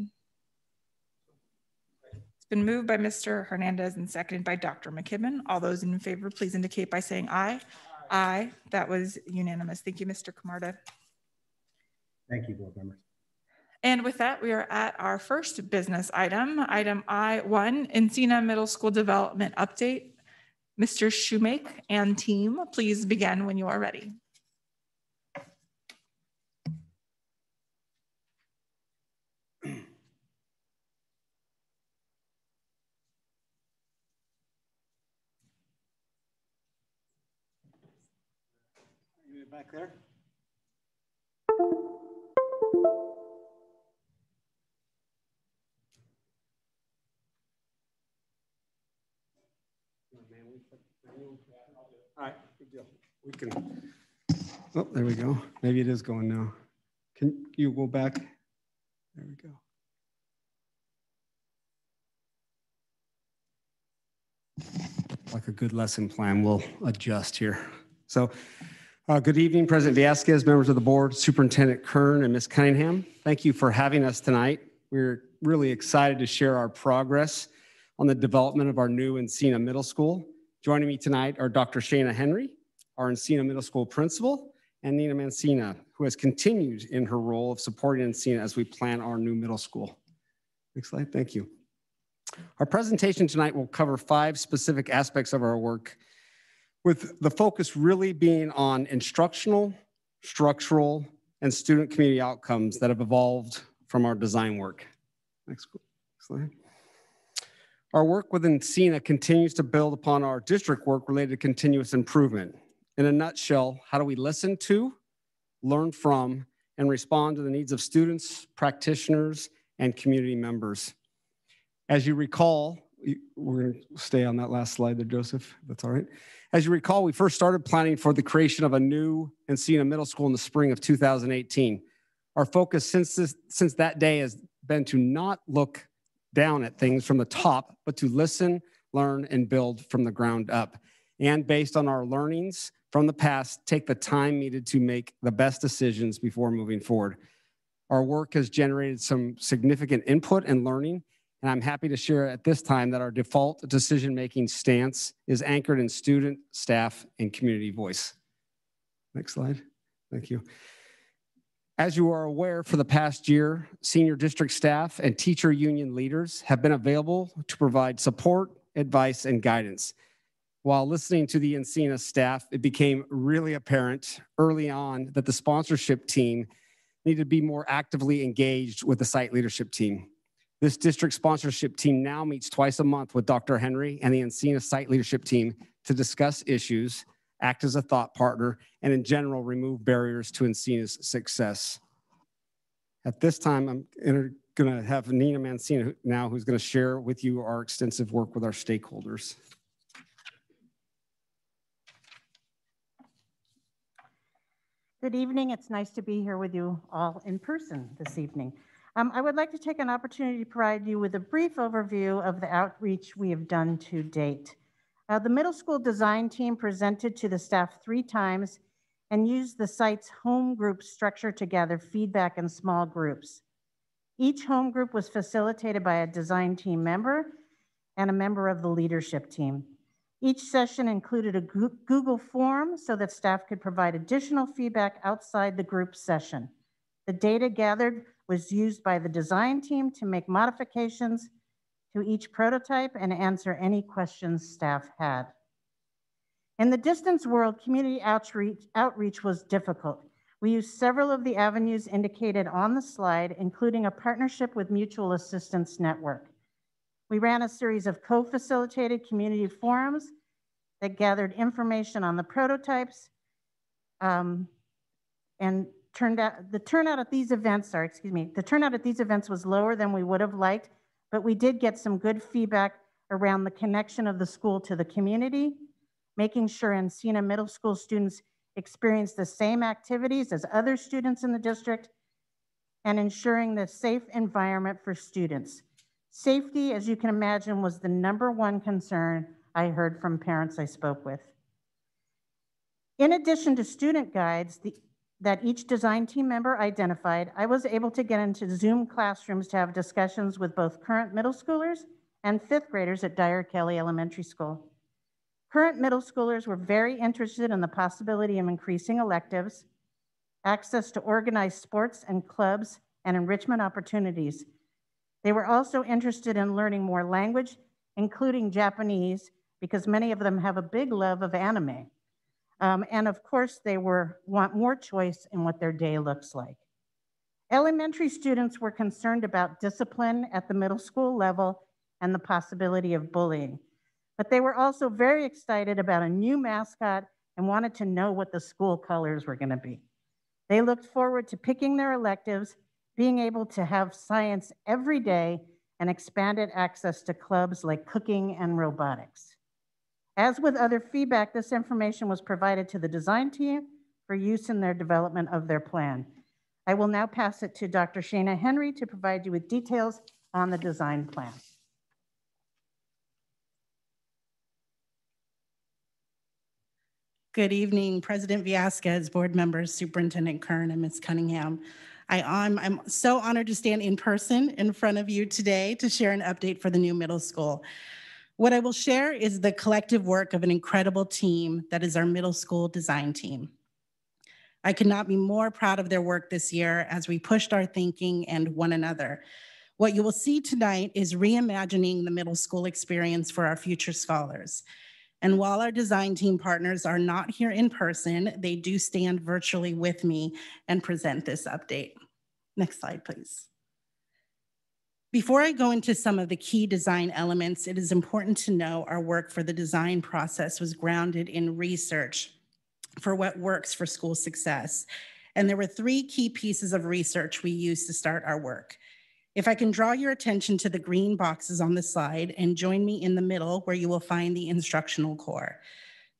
It's been moved by Mr. Hernandez and seconded by Dr. McKibben. All those in favor, please indicate by saying aye. Aye. That was unanimous. Thank you, Mr. Camarda. Thank you, board members. And with that, we are at our first business item, item I1, Encina Middle School Development Update. Mr. Shoemake and team, please begin when you are ready. Back there. All right, good deal. We can, oh, there we go. Maybe it is going now. Can you go back? There we go. Like a good lesson plan, we'll adjust here. So uh, good evening, President Villescaz, members of the board, Superintendent Kern, and Ms. Cunningham. Thank you for having us tonight. We're really excited to share our progress on the development of our new Encina Middle School. Joining me tonight are Dr. Shana Henry, our Encina Middle School principal, and Nina Mancina, who has continued in her role of supporting Encina as we plan our new middle school. Next slide, thank you. Our presentation tonight will cover five specific aspects of our work, with the focus really being on instructional, structural, and student community outcomes that have evolved from our design work. Next slide. Our work within Encina continues to build upon our district work related to continuous improvement. In a nutshell, how do we listen to, learn from, and respond to the needs of students, practitioners, and community members? As you recall, we're going to stay on that last slide there, Joseph. That's all right. As you recall, we first started planning for the creation of a new Encina Middle School in the spring of 2018. Our focus since, this, since that day has been to not look down at things from the top, but to listen, learn, and build from the ground up. And based on our learnings from the past, take the time needed to make the best decisions before moving forward. Our work has generated some significant input and learning, and I'm happy to share at this time that our default decision-making stance is anchored in student, staff, and community voice. Next slide. Thank you. As you are aware, for the past year, senior district staff and teacher union leaders have been available to provide support, advice, and guidance. While listening to the Encina staff, it became really apparent early on that the sponsorship team needed to be more actively engaged with the site leadership team. This district sponsorship team now meets twice a month with Dr. Henry and the Encina site leadership team to discuss issues, act as a thought partner, and in general, remove barriers to Encina's success. At this time, I'm going to have Nina Mancina now, who's going to share with you our extensive work with our stakeholders. Good evening. It's nice to be here with you all in person this evening. Um, I would like to take an opportunity to provide you with a brief overview of the outreach we have done to date. Uh, the middle school design team presented to the staff three times and used the site's home group structure to gather feedback in small groups. Each home group was facilitated by a design team member and a member of the leadership team. Each session included a Google form so that staff could provide additional feedback outside the group session. The data gathered was used by the design team to make modifications to each prototype and answer any questions staff had. In the distance world, community outreach, outreach was difficult. We used several of the avenues indicated on the slide, including a partnership with Mutual Assistance Network. We ran a series of co-facilitated community forums that gathered information on the prototypes um, and turned out, the turnout at these events, sorry, excuse me, the turnout at these events was lower than we would have liked, but we did get some good feedback around the connection of the school to the community, making sure Encina Middle School students experience the same activities as other students in the district, and ensuring the safe environment for students. Safety, as you can imagine, was the number one concern I heard from parents I spoke with. In addition to student guides the, that each design team member identified, I was able to get into Zoom classrooms to have discussions with both current middle schoolers and fifth graders at Dyer Kelly Elementary School. Current middle schoolers were very interested in the possibility of increasing electives, access to organized sports and clubs, and enrichment opportunities. They were also interested in learning more language, including Japanese, because many of them have a big love of anime. Um, and of course, they were, want more choice in what their day looks like. Elementary students were concerned about discipline at the middle school level and the possibility of bullying. But they were also very excited about a new mascot and wanted to know what the school colors were going to be. They looked forward to picking their electives, being able to have science every day, and expanded access to clubs like cooking and robotics. As with other feedback, this information was provided to the design team for use in their development of their plan. I will now pass it to Dr. Shana Henry to provide you with details on the design plan. Good evening, President Villescaz, board members, Superintendent Kern, and Ms. Cunningham. I, am I'm so honored to stand in person in front of you today to share an update for the new middle school. What I will share is the collective work of an incredible team that is our middle school design team. I could not be more proud of their work this year as we pushed our thinking and one another. What you will see tonight is reimagining the middle school experience for our future scholars. And while our design team partners are not here in person, they do stand virtually with me and present this update. Next slide, please. Before I go into some of the key design elements, it is important to know our work for the design process was grounded in research for what works for school success. And there were three key pieces of research we used to start our work. If I can draw your attention to the green boxes on the slide and join me in the middle where you will find the instructional core.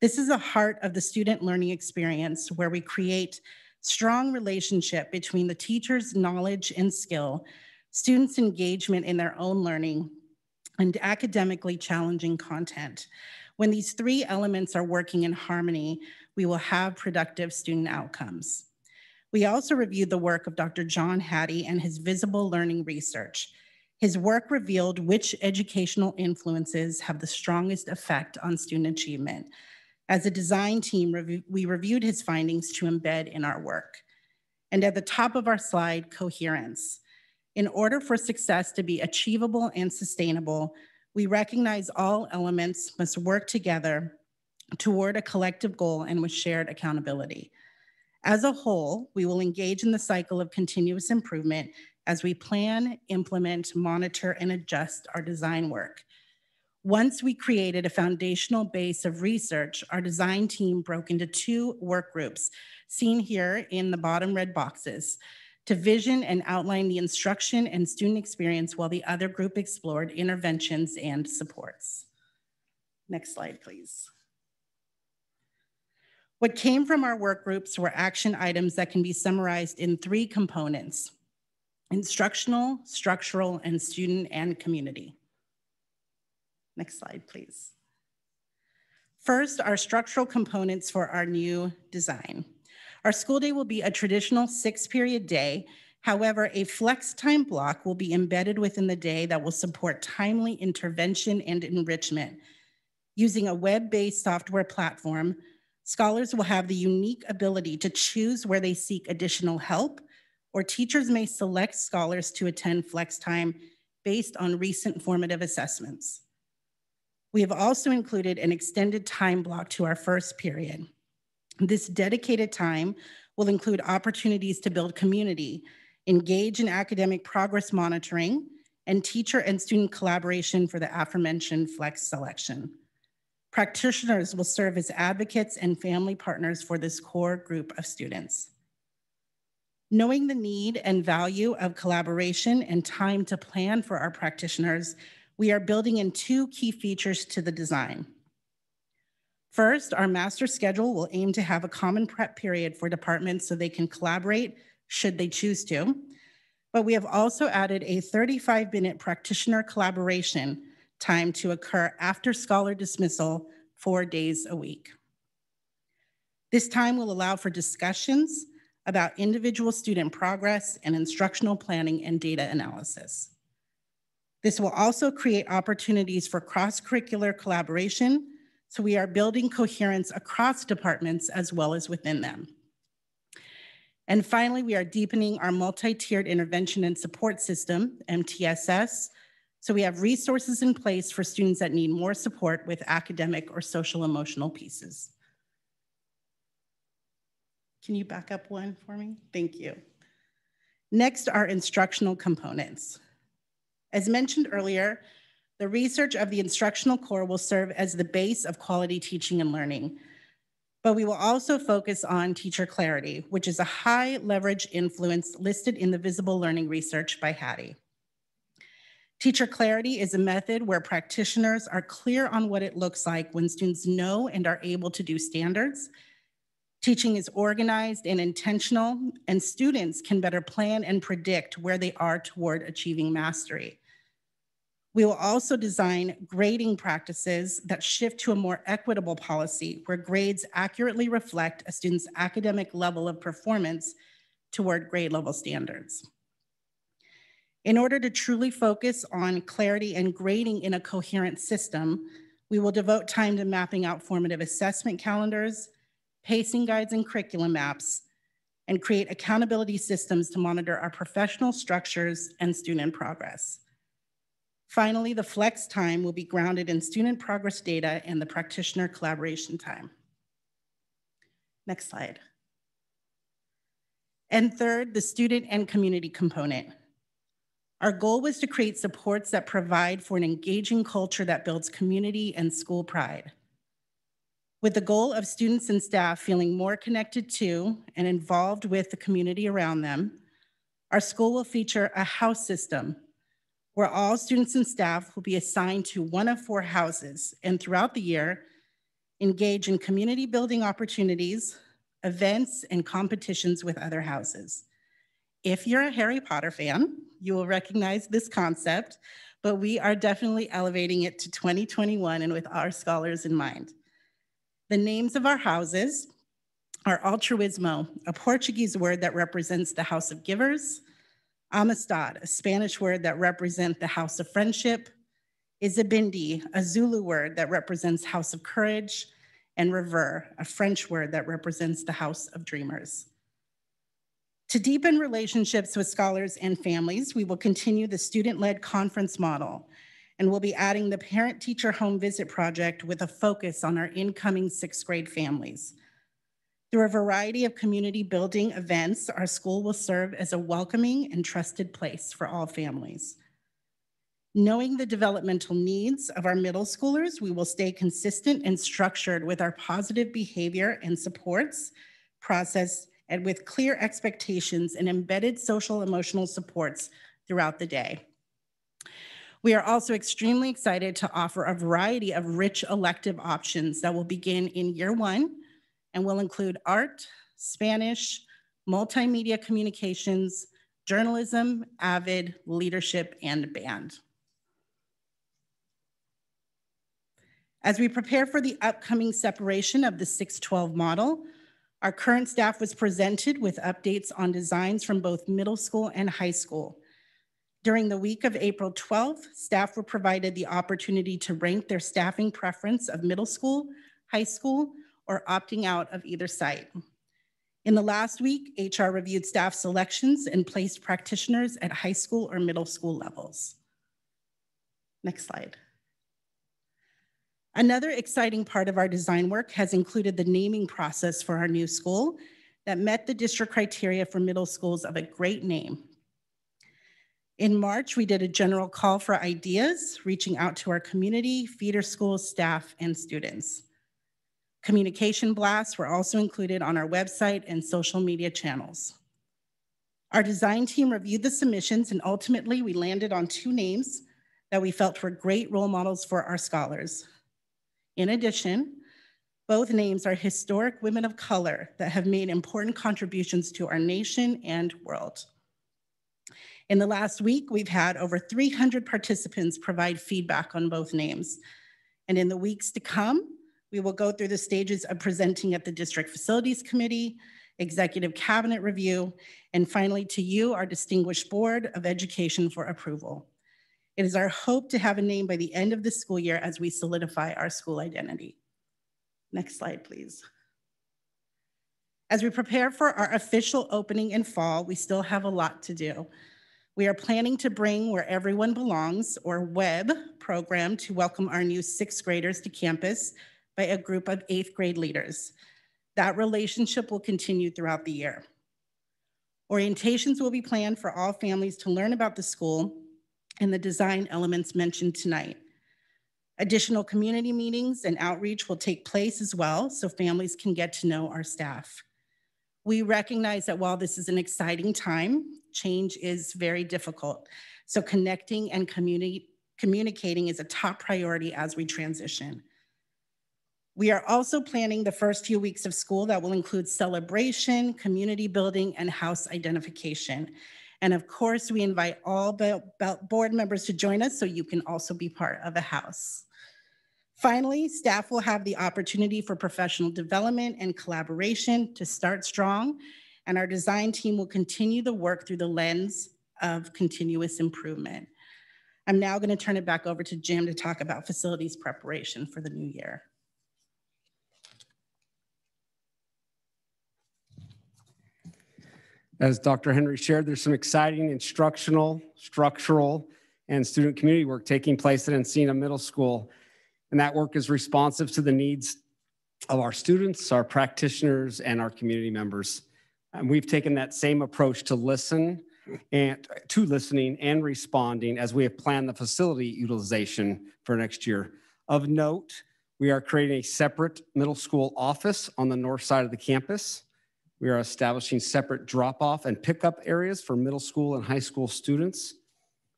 This is the heart of the student learning experience where we create strong relationship between the teacher's knowledge and skill students' engagement in their own learning, and academically challenging content. When these three elements are working in harmony, we will have productive student outcomes. We also reviewed the work of Dr. John Hattie and his visible learning research. His work revealed which educational influences have the strongest effect on student achievement. As a design team, we reviewed his findings to embed in our work. And at the top of our slide, coherence. In order for success to be achievable and sustainable, we recognize all elements must work together toward a collective goal and with shared accountability. As a whole, we will engage in the cycle of continuous improvement as we plan, implement, monitor, and adjust our design work. Once we created a foundational base of research, our design team broke into two work groups, seen here in the bottom red boxes, to vision and outline the instruction and student experience while the other group explored interventions and supports. Next slide, please. What came from our work groups were action items that can be summarized in three components, instructional, structural, and student and community. Next slide, please. First, our structural components for our new design. Our school day will be a traditional six period day. However, a flex time block will be embedded within the day that will support timely intervention and enrichment. Using a web-based software platform, scholars will have the unique ability to choose where they seek additional help or teachers may select scholars to attend flex time based on recent formative assessments. We have also included an extended time block to our first period. This dedicated time will include opportunities to build community, engage in academic progress monitoring, and teacher and student collaboration for the aforementioned flex selection. Practitioners will serve as advocates and family partners for this core group of students. Knowing the need and value of collaboration and time to plan for our practitioners, we are building in two key features to the design. First, our master schedule will aim to have a common prep period for departments so they can collaborate should they choose to. But we have also added a 35 minute practitioner collaboration time to occur after scholar dismissal four days a week. This time will allow for discussions, about individual student progress and instructional planning and data analysis. This will also create opportunities for cross-curricular collaboration, so we are building coherence across departments as well as within them. And finally, we are deepening our multi-tiered intervention and support system, MTSS, so we have resources in place for students that need more support with academic or social emotional pieces. Can you back up one for me? Thank you. Next are instructional components. As mentioned earlier, the research of the instructional core will serve as the base of quality teaching and learning. But we will also focus on teacher clarity, which is a high leverage influence listed in the visible learning research by Hattie. Teacher clarity is a method where practitioners are clear on what it looks like when students know and are able to do standards Teaching is organized and intentional, and students can better plan and predict where they are toward achieving mastery. We will also design grading practices that shift to a more equitable policy where grades accurately reflect a student's academic level of performance toward grade level standards. In order to truly focus on clarity and grading in a coherent system, we will devote time to mapping out formative assessment calendars, pacing guides and curriculum maps, and create accountability systems to monitor our professional structures and student progress. Finally, the flex time will be grounded in student progress data and the practitioner collaboration time. Next slide. And third, the student and community component. Our goal was to create supports that provide for an engaging culture that builds community and school pride with the goal of students and staff feeling more connected to and involved with the community around them, our school will feature a house system where all students and staff will be assigned to one of four houses and throughout the year, engage in community building opportunities, events, and competitions with other houses. If you're a Harry Potter fan, you will recognize this concept, but we are definitely elevating it to 2021 and with our scholars in mind. The names of our houses are altruismo, a Portuguese word that represents the house of givers, amistad, a Spanish word that represents the house of friendship, Isibindi, a Zulu word that represents house of courage, and rever, a French word that represents the house of dreamers. To deepen relationships with scholars and families, we will continue the student-led conference model and we'll be adding the parent-teacher home visit project with a focus on our incoming sixth grade families. Through a variety of community building events, our school will serve as a welcoming and trusted place for all families. Knowing the developmental needs of our middle schoolers, we will stay consistent and structured with our positive behavior and supports process and with clear expectations and embedded social emotional supports throughout the day. We are also extremely excited to offer a variety of rich elective options that will begin in year one and will include art, Spanish, multimedia communications, journalism, AVID, leadership, and band. As we prepare for the upcoming separation of the 612 model, our current staff was presented with updates on designs from both middle school and high school. During the week of April 12th, staff were provided the opportunity to rank their staffing preference of middle school, high school, or opting out of either site. In the last week, HR reviewed staff selections and placed practitioners at high school or middle school levels. Next slide. Another exciting part of our design work has included the naming process for our new school that met the district criteria for middle schools of a great name. In March, we did a general call for ideas, reaching out to our community, feeder schools, staff, and students. Communication blasts were also included on our website and social media channels. Our design team reviewed the submissions and ultimately we landed on two names that we felt were great role models for our scholars. In addition, both names are historic women of color that have made important contributions to our nation and world. In the last week, we've had over 300 participants provide feedback on both names. And in the weeks to come, we will go through the stages of presenting at the District Facilities Committee, Executive Cabinet Review, and finally to you, our distinguished Board of Education for approval. It is our hope to have a name by the end of the school year as we solidify our school identity. Next slide, please. As we prepare for our official opening in fall, we still have a lot to do. We are planning to bring Where Everyone Belongs, or WEB, program to welcome our new sixth graders to campus by a group of eighth grade leaders. That relationship will continue throughout the year. Orientations will be planned for all families to learn about the school and the design elements mentioned tonight. Additional community meetings and outreach will take place as well so families can get to know our staff. We recognize that while this is an exciting time, change is very difficult. So connecting and communi communicating is a top priority as we transition. We are also planning the first few weeks of school that will include celebration, community building, and house identification. And of course, we invite all board members to join us so you can also be part of a house. Finally, staff will have the opportunity for professional development and collaboration to start strong, and our design team will continue the work through the lens of continuous improvement. I'm now gonna turn it back over to Jim to talk about facilities preparation for the new year. As Dr. Henry shared, there's some exciting instructional, structural, and student community work taking place at Encina Middle School and that work is responsive to the needs of our students, our practitioners, and our community members. And we've taken that same approach to listen and to listening and responding as we have planned the facility utilization for next year. Of note, we are creating a separate middle school office on the north side of the campus. We are establishing separate drop-off and pickup areas for middle school and high school students.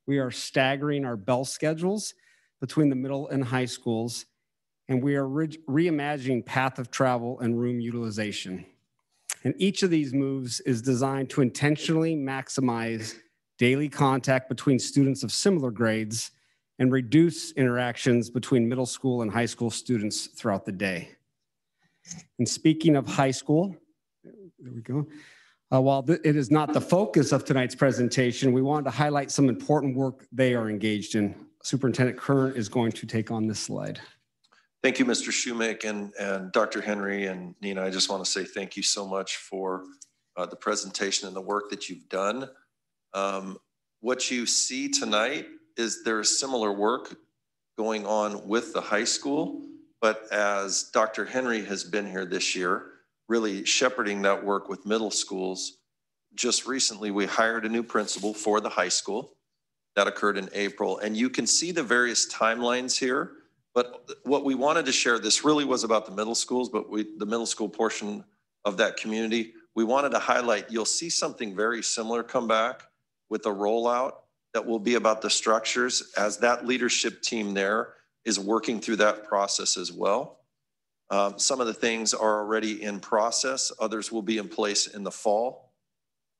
We are staggering our bell schedules between the middle and high schools, and we are re reimagining path of travel and room utilization. And each of these moves is designed to intentionally maximize daily contact between students of similar grades and reduce interactions between middle school and high school students throughout the day. And speaking of high school, There we go. Uh, while it is not the focus of tonight's presentation, we wanted to highlight some important work they are engaged in. Superintendent Kern is going to take on this slide. Thank you, Mr. Schumake and, and Dr. Henry and Nina. I just want to say thank you so much for uh, the presentation and the work that you've done. Um, what you see tonight is there is similar work going on with the high school, but as Dr. Henry has been here this year, really shepherding that work with middle schools. Just recently, we hired a new principal for the high school. That occurred in April. And you can see the various timelines here. But what we wanted to share, this really was about the middle schools, but we, the middle school portion of that community, we wanted to highlight, you'll see something very similar come back with a rollout that will be about the structures as that leadership team there is working through that process as well. Um, some of the things are already in process. Others will be in place in the fall.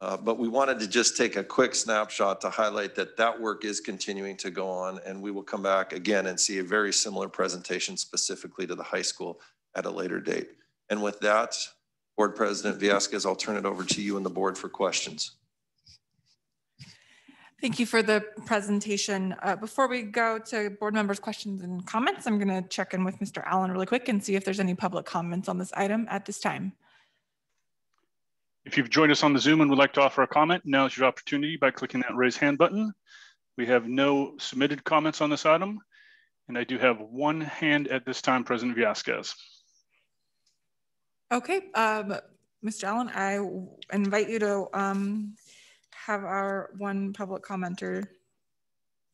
Uh, but we wanted to just take a quick snapshot to highlight that that work is continuing to go on and we will come back again and see a very similar presentation specifically to the high school at a later date. And with that, Board President Villescaz, I'll turn it over to you and the board for questions. Thank you for the presentation. Uh, before we go to board members' questions and comments, I'm going to check in with Mr. Allen really quick and see if there's any public comments on this item at this time. If you've joined us on the Zoom and would like to offer a comment, now is your opportunity by clicking that raise hand button. We have no submitted comments on this item. And I do have one hand at this time, President Villescaz. Okay, um, Mr. Allen, I invite you to um, have our one public commenter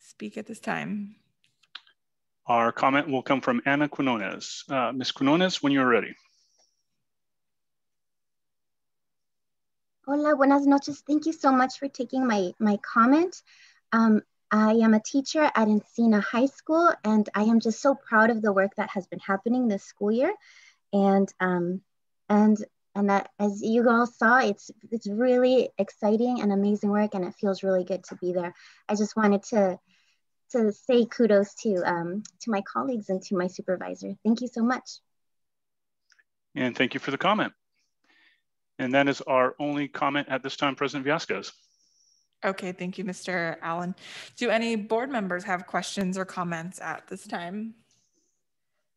speak at this time. Our comment will come from Anna Quinones. Uh, Ms. Quinones, when you're ready. Hola, buenas noches. Thank you so much for taking my, my comment. Um, I am a teacher at Encina High School, and I am just so proud of the work that has been happening this school year. And um, and and that as you all saw it's it's really exciting and amazing work and it feels really good to be there. I just wanted to to say kudos to um, to my colleagues and to my supervisor. Thank you so much. And thank you for the comment. And that is our only comment at this time president villescaz okay thank you mr allen. Do any board members have questions or comments at this time?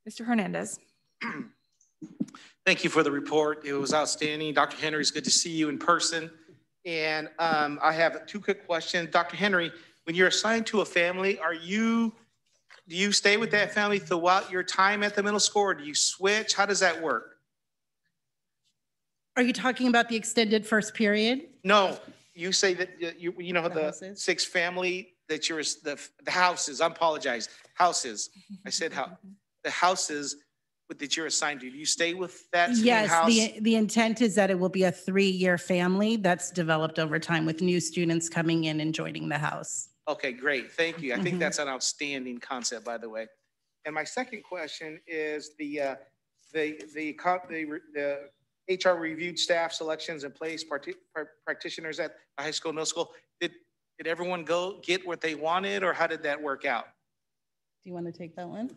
Mr hernandez [CLEARS THROAT] Thank you for the report. It was outstanding. Dr. Henry, it's good to see you in person. And um, I have two quick questions. Dr. Henry, when you're assigned to a family, are you, do you stay with that family throughout your time at the middle school or do you switch? How does that work? Are you talking about the extended first period? No, you say that you, you know, the, the six family that you're, the, the houses, I apologize, houses. I said how, the houses that you're assigned to? Do you stay with that Yes, house? the, the intent is that it will be a three-year family that's developed over time with new students coming in and joining the house. Okay, great. Thank you. I think Mhm. that's an outstanding concept, by the way. And my second question is the, uh, the, the, co- the, the HR reviewed staff selections in place, parti- par- practitioners at the high school, middle school. Did, did everyone go get what they wanted or how did that work out? Do you want to take that one?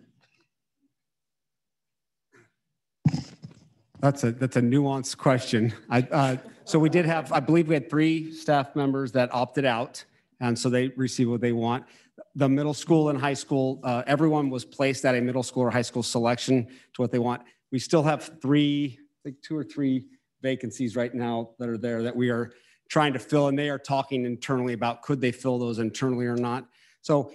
That's a that's a nuanced question. I, uh, so we did have, I believe we had three staff members that opted out, and so they receive what they want. The middle school and high school, uh, everyone was placed at a middle school or high school selection to what they want. We still have three, I think two or three vacancies right now that are there that we are trying to fill, and they are talking internally about could they fill those internally or not. So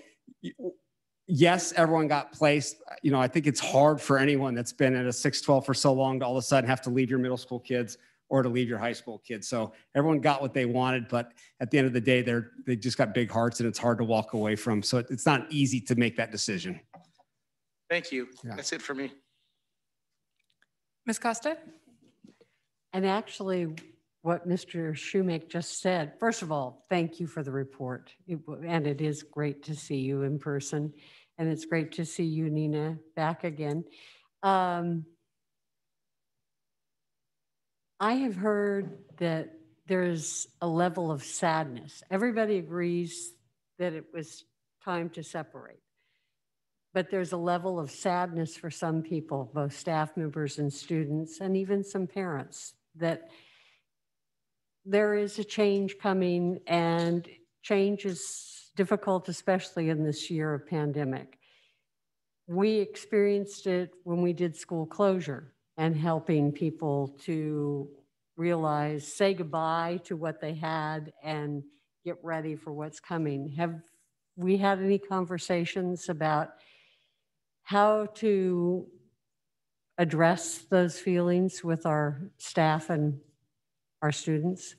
yes, everyone got placed. You know, I think it's hard for anyone that's been at a 612 for so long to all of a sudden have to leave your middle school kids or to leave your high school kids. So everyone got what they wanted, but at the end of the day, they're they just got big hearts and it's hard to walk away from. So it's not easy to make that decision. Thank you. That's it for me. Ms. Costa? And actually, what Mr. Schumake just said, first of all, thank you for the report. It and it is great to see you in person. And it's great to see you, Nina, back again. Um, I have heard that there's a level of sadness. Everybody agrees that it was time to separate. But there's a level of sadness for some people, both staff members and students, and even some parents, that there is a change coming and change is difficult, especially in this year of pandemic. We experienced it when we did school closure and helping people to realize, say goodbye to what they had and get ready for what's coming. Have we had any conversations about how to address those feelings with our staff and our students?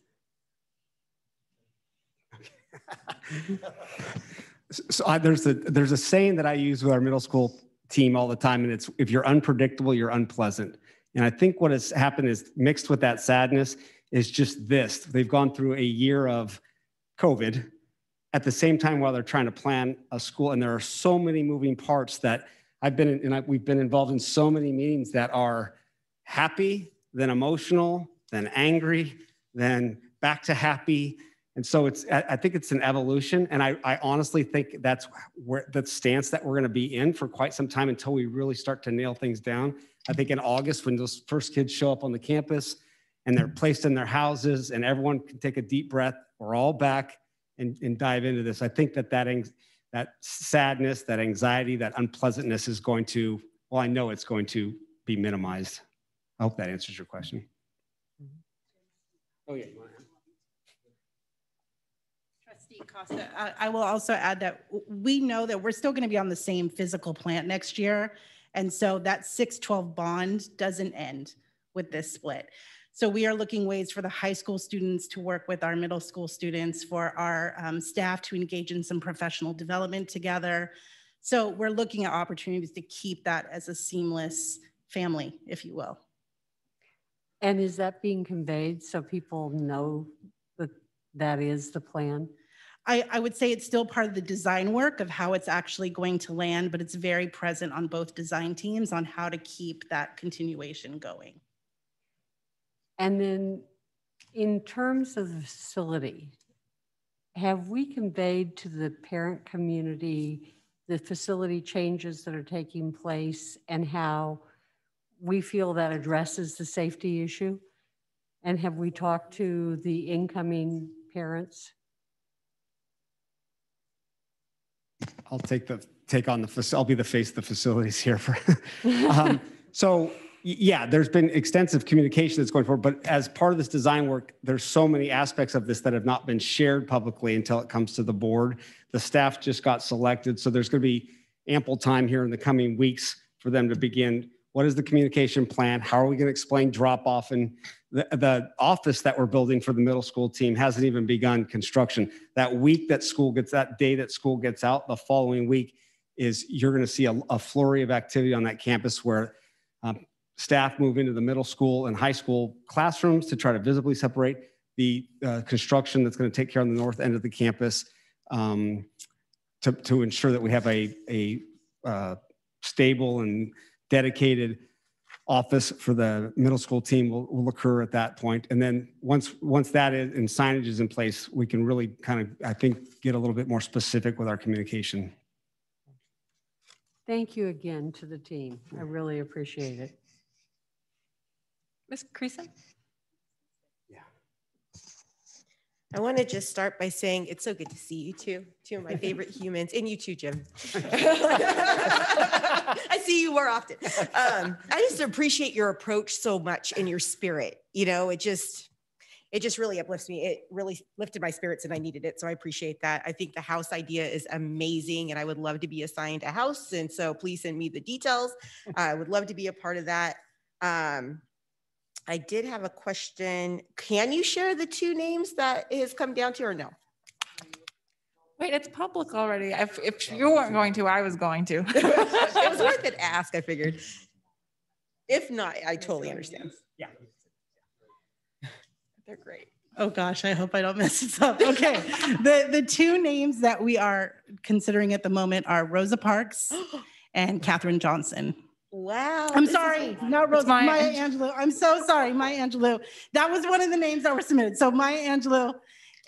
So I, there's a there's a saying that I use with our middle school team all the time, and it's if you're unpredictable, you're unpleasant. And I think what has happened is mixed with that sadness is just this: they've gone through a year of COVID at the same time while they're trying to plan a school, and there are so many moving parts that I've been in, and I, we've been involved in so many meetings that are happy, then emotional, then angry, then back to happy. And so it's, I think it's an evolution. And I, I honestly think that's where the stance that we're going to be in for quite some time until we really start to nail things down. I think in August, when those first kids show up on the campus and they're placed in their houses and everyone can take a deep breath, we're all back and, and dive into this. I think that that, that sadness, that anxiety, that unpleasantness is going to, well, I know it's going to be minimized. I hope that answers your question. Mm-hmm. Oh, yeah. Trustee Costa, I, I will also add that we know that we're still going to be on the same physical plant next year. And so that 612 bond doesn't end with this split. So we are looking ways for the high school students to work with our middle school students, for our um, staff to engage in some professional development together. So we're looking at opportunities to keep that as a seamless family, if you will. And is that being conveyed so people know that that is the plan? I, I, would say it's still part of the design work of how it's actually going to land, but it's very present on both design teams on how to keep that continuation going. And then in terms of the facility, have we conveyed to the parent community the facility changes that are taking place and how we feel that addresses the safety issue? And have we talked to the incoming parents? I'll take the take on the I'll be the face of the facilities here for. [LAUGHS] um, so yeah, there's been extensive communication that's going forward, but as part of this design work, there's so many aspects of this that have not been shared publicly until it comes to the board. The staff just got selected, so there's going to be ample time here in the coming weeks for them to begin. What is the communication plan? How are we going to explain drop off? And the, the office that we're building for the middle school team hasn't even begun construction. That week that school gets, that day that school gets out, the following week is you're going to see a, a flurry of activity on that campus where um, staff move into the middle school and high school classrooms to try to visibly separate the uh, construction that's going to take care of the north end of the campus um, to, to ensure that we have a, a uh, stable and dedicated office for the middle school team will, will occur at that point. And then once once that is and signage is in place, we can really kind of, I think, get a little bit more specific with our communication. Thank you again to the team. I really appreciate it. Ms. Creason? I want to just start by saying it's so good to see you two, two of my favorite [LAUGHS] humans, and you too, Jim. [LAUGHS] I see you more often. Um, I just appreciate your approach so much and your spirit. You know, it just, it just really uplifts me. It really lifted my spirits, and I needed it. So I appreciate that. I think the house idea is amazing, and I would love to be assigned a house. And so please send me the details. [LAUGHS] I would love to be a part of that. Um, I did have a question. Can you share the two names that has come down to or no? Wait, it's public already. If, if you weren't going to, I was going to. [LAUGHS] it was worth [LAUGHS] an ask, I figured. If not, I totally understand. Yeah. [LAUGHS] They're great. Oh gosh, I hope I don't mess this up. Okay. the the two names that we are considering at the moment are Rosa Parks [GASPS] and Katherine Johnson. Wow. I'm sorry, not Rose, Maya, Maya Angelou. I'm so sorry, Maya Angelou. That was one of the names that were submitted. So Maya Angelou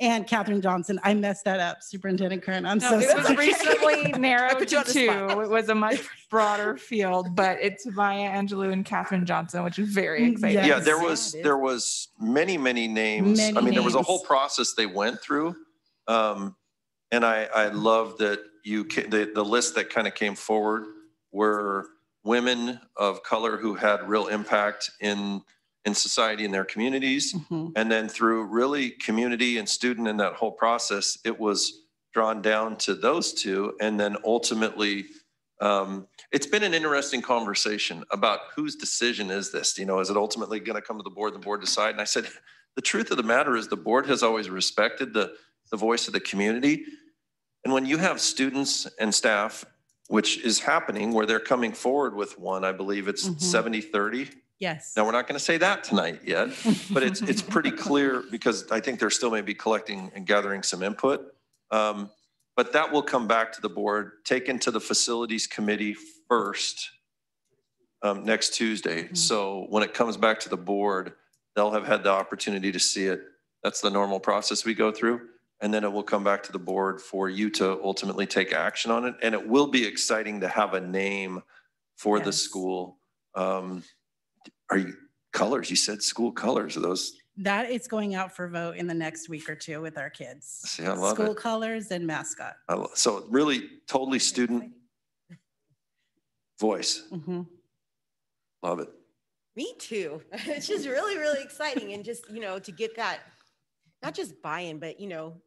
and Katherine Johnson. I messed that up, Superintendent Kern. I'm No, so it was recently [LAUGHS] narrowed to two. It was a much broader field, but it's Maya Angelou and Katherine Johnson, which is very exciting. Yeah, there was, there was many, many names. I Many mean, there was a whole process they went through. Um, and I, I love that you, the, the list that kind of came forward were women of color who had real impact in, in society in their communities. And then through really community and student in that whole process, it was drawn down to those two. And then ultimately, um, it's been an interesting conversation about whose decision is this? You know, is it ultimately going to come to the board, the board decide? And I said, [LAUGHS] the truth of the matter is the board has always respected the, the voice of the community. And when you have students and staff, which is happening where they're coming forward with one, I believe it's Mhm. 70, 30. Yes. Now, we're not going to say that tonight yet, but it's, it's pretty clear [LAUGHS] because I think they're still maybe collecting and gathering some input. Um, But that will come back to the board, taken to the facilities committee first um, next Tuesday. So when it comes back to the board, they'll have had the opportunity to see it. That's the normal process we go through. And then it will come back to the board for you to ultimately take action on it. And it will be exciting to have a name for the school. Um, Are you, colors, you said school colors, are those, That is going out for vote in the next week or two with our kids. see, I love School it. colors and mascot. I lo- So really totally student voice. Mhm. Love it. Me too. [LAUGHS] It's just really, really exciting. And just, you know, to get that, not just buy-in, but, you know,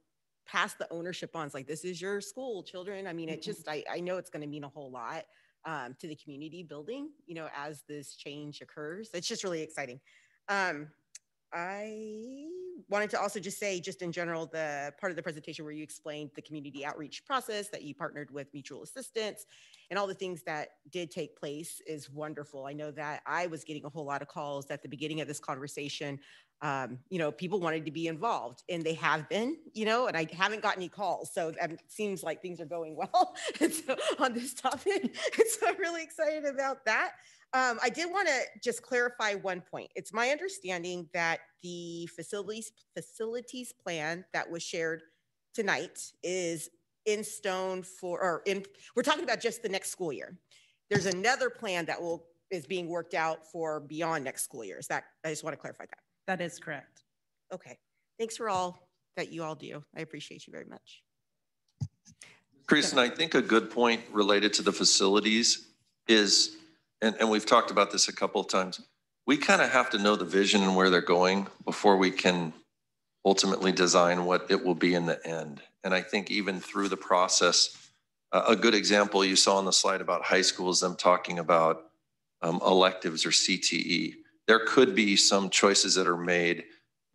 pass the ownership on. It's like, this is your school, children. I mean, it just, I, I know it's going to mean a whole lot um, to the community building, you know, as this change occurs. It's just really exciting. Um, I wanted to also just say, just in general, the part of the presentation where you explained the community outreach process, that you partnered with mutual assistance and all the things that did take place is wonderful. I know that I was getting a whole lot of calls at the beginning of this conversation. Um, you know, people wanted to be involved and they have been, you know, and I haven't got any calls. So um, it seems like things are going well so, [LAUGHS] on this topic. [LAUGHS] So I'm really excited about that. Um, I did want to just clarify one point. It's my understanding that the facilities facilities plan that was shared tonight is in stone for, or in, we're talking about just the next school year. There's another plan that will, is being worked out for beyond next school year. Is that, I just want to clarify that. That is correct. Okay. Thanks for all that you all do. I appreciate you very much. Kristen, I think a good point related to the facilities is, and, and we've talked about this a couple of times, we kind of have to know the vision and where they're going before we can ultimately design what it will be in the end. And I think even through the process, a, a good example you saw on the slide about high schools, them talking about um, electives or CTE. There could be some choices that are made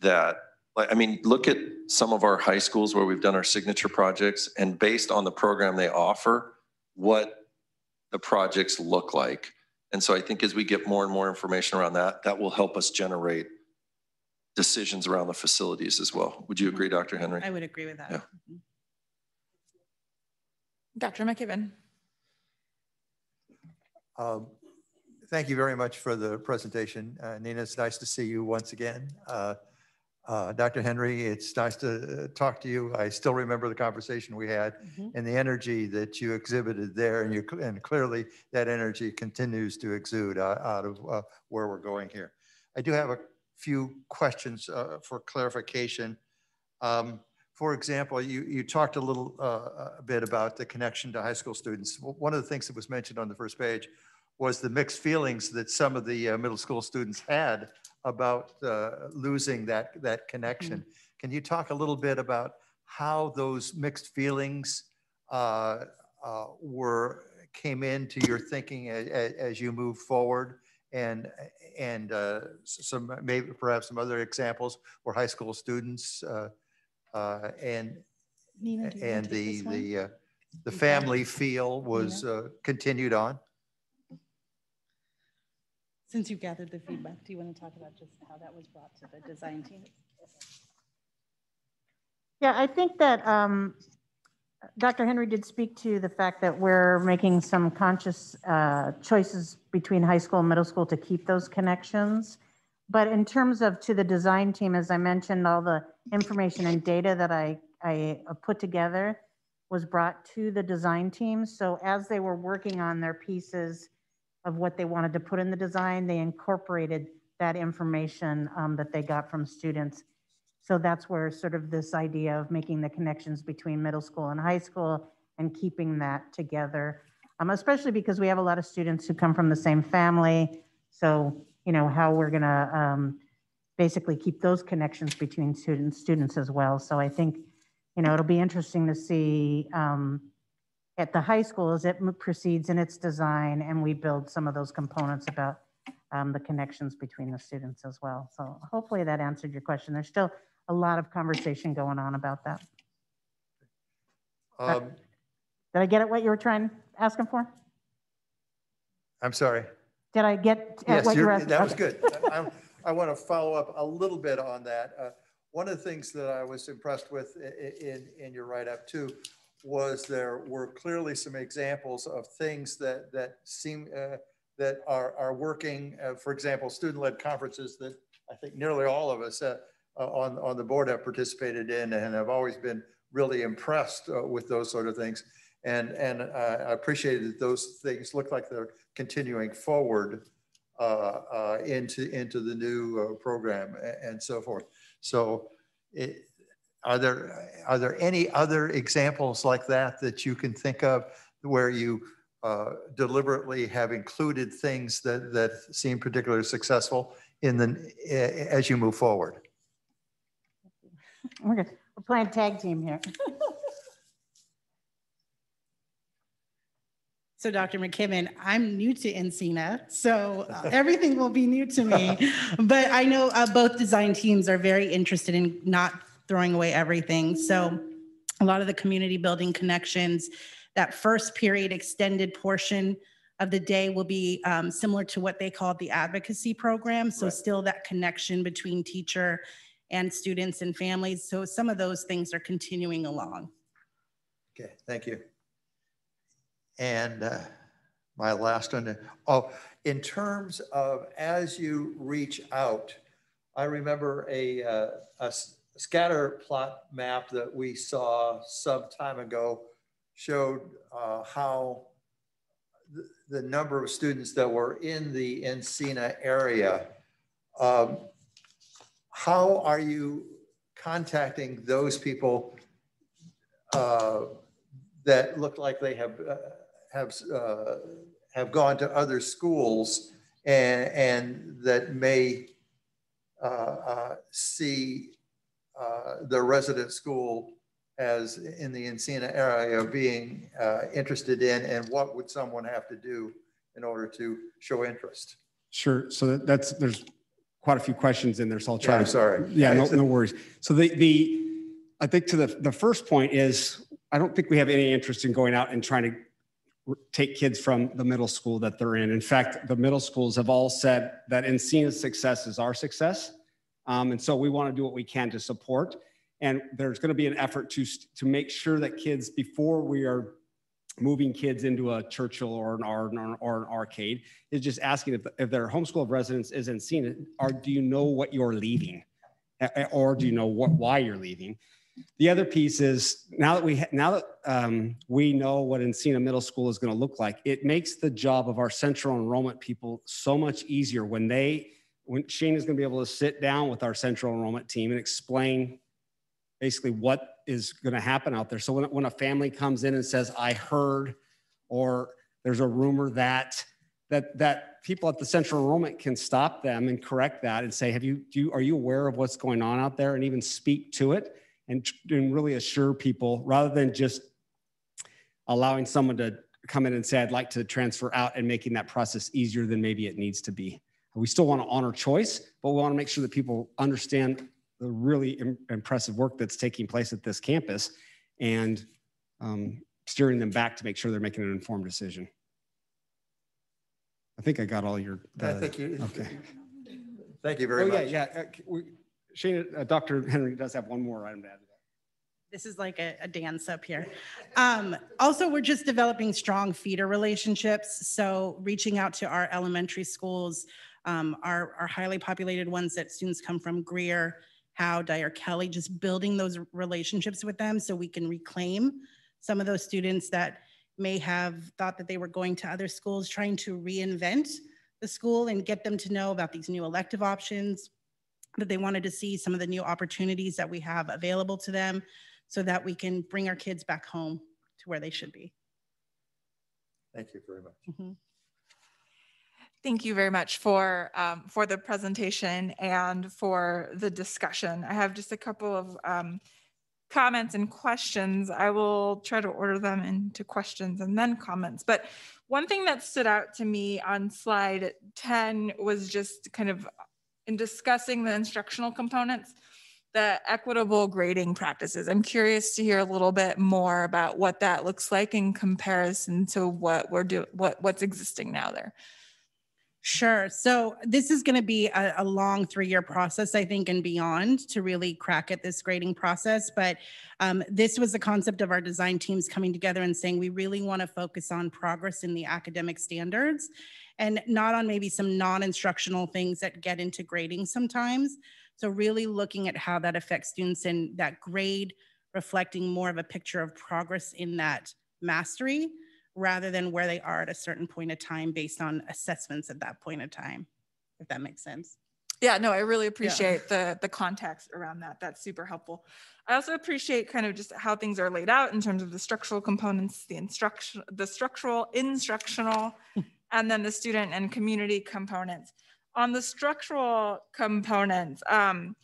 that like, I mean, look at some of our high schools where we've done our signature projects and based on the program they offer, what the projects look like. And so I think as we get more and more information around that, that will help us generate decisions around the facilities as well. Would you agree, Dr. Henry? I would agree with that. Yeah. Dr. McKibbin. Um, Thank you very much for the presentation. Uh, Nina, it's nice to see you once again. Uh, uh, Dr. Henry, it's nice to uh, talk to you. I still remember the conversation we had Mhm. and the energy that you exhibited there, and you, and clearly that energy continues to exude out out of uh, where we're going here. I do have a few questions uh, for clarification. Um, For example, you, you talked a little, uh, a bit about the connection to high school students. One of the things that was mentioned on the first page was the mixed feelings that some of the uh, middle school students had about uh, losing that, that connection. Can you talk a little bit about how those mixed feelings uh, uh, were, came into your thinking as, as you move forward? And, and uh, some, maybe perhaps some other examples where high school students uh, uh, and, Nina, do you wanna and the, the, uh, the You got it. family feel was uh, continued on? Since you gathered the feedback, do you want to talk about just how that was brought to the design team? Yeah, I think that um, Dr. Henry did speak to the fact that we're making some conscious uh, choices between high school and middle school to keep those connections. but in terms of to the design team, as I mentioned, all the information and data that I, I uh, put together was brought to the design team. So as they were working on their pieces of what they wanted to put in the design, they incorporated that information um, that they got from students. So that's where sort of this idea of making the connections between middle school and high school and keeping that together, um, especially because we have a lot of students who come from the same family. So, you know, how we're gonna um, basically keep those connections between students, students as well. So I think, you know, it'll be interesting to see um, at the high school as it proceeds in its design and we build some of those components about um, the connections between the students as well. So hopefully that answered your question. There's still a lot of conversation going on about that. Um, Did I get at what you were trying, asking for? I'm sorry. Did I get at Yes, what you were you're- asking? that was Okay. good. I, I want to follow up a little bit on that. Uh, One of the things that I was impressed with i- i- in, in your write-up too was there were clearly some examples of things that, that seem, uh, that are, are working. Uh, For example, student-led conferences that I think nearly all of us uh, uh, on, on the board have participated in and have always been really impressed uh, with those sort of things. And, and uh, I appreciated that those things look like they're continuing forward into, into the new program a- and so forth. So it, are there, are there any other examples like that that you can think of where you uh, deliberately have included things that, that seem particularly successful in the, a- as you move forward? We're good. We're playing tag team here. [LAUGHS] So Dr. McKibbin, I'm new to Encina, so uh, everything will be new to me. [LAUGHS] But I know uh, both design teams are very interested in not throwing away everything. So a lot of the community building connections, that first period extended portion of the day will be um, similar to what they call the advocacy program. So still that connection between teacher and students and families. So some of those things are continuing along. Okay, thank you. And uh, my last one, oh, in terms of as you reach out, I remember a, uh, a scatter plot map that we saw some time ago showed uh, how the, the number of students that were in the Encina area. Um, How are you contacting those people uh, that look like they have, uh, have, uh, have gone to other schools and, and that may uh, uh, see uh, the resident school as in the Encina area being uh, interested in, and what would someone have to do in order to show interest? Sure. So that's, there's quite a few questions in there, so I'll try Yeah, to. I'm sorry. Yeah, no, [LAUGHS] no worries. So the, the, I think to the, the first point is, I don't think we have any interest in going out and trying to take kids from the middle school that they're in. In fact, the middle schools have all said that Encina's success is our success. Um, and so we want to do what we can to support. And there's going to be an effort to, to make sure that kids, before we are moving kids into a Churchill or an, or an, or an arcade, is just asking if, if their homeschool of residence is Encina, or do you know what you're leaving? Or do you know what, why you're leaving? The other piece is now that we, now that um, we know what Encina Middle School is going to look like, it makes the job of our central enrollment people so much easier when they, when Shane is going to be able to sit down with our central enrollment team and explain basically what is going to happen out there. So when, when a family comes in and says, I heard, or there's a rumor that, that, that people at the central enrollment can stop them and correct that and say, have you, do you, are you aware of what's going on out there and even speak to it and, and really assure people rather than just allowing someone to come in and say, I'd like to transfer out and making that process easier than maybe it needs to be. We still want to honor choice, but we want to make sure that people understand the really im- impressive work that's taking place at this campus and um, steering them back to make sure they're making an informed decision. I think I got all your. I uh, think you, Okay. thank you very Oh, yeah, much. yeah. uh, we- Shane, uh, Dr. Henry does have one more item to add. This is like a, a dance up here. Um, also, we're just developing strong feeder relationships. So reaching out to our elementary schools um, our, our highly populated ones that students come from, Greer, Howe, Dyer, Kelly, just building those relationships with them so we can reclaim some of those students that may have thought that they were going to other schools, trying to reinvent the school and get them to know about these new elective options, that they wanted to see some of the new opportunities that we have available to them so that we can bring our kids back home to where they should be. Thank you very much. Mhm. Thank you very much for um, for the presentation and for the discussion. I have just a couple of um, comments and questions. I will try to order them into questions and then comments. But one thing that stood out to me on slide 10 was just kind of in discussing the instructional components, the equitable grading practices. I'm curious to hear a little bit more about what that looks like in comparison to what we're doing, what what's existing now there. Sure. So this is going to be a, a long three-year process, I think, and beyond to really crack at this grading process. But um, this was the concept of our design teams coming together and saying we really want to focus on progress in the academic standards and not on maybe some non-instructional things that get into grading sometimes. So really looking at how that affects students and that grade reflecting more of a picture of progress in that mastery rather than where they are at a certain point of time based on assessments at that point of time, if that makes sense. Yeah, no, I really appreciate the the context around that. That's super helpful. I also appreciate kind of just how things are laid out in terms of the structural components, the instruction, the structural, instructional, [LAUGHS] and then the student and community components. On the structural components, um,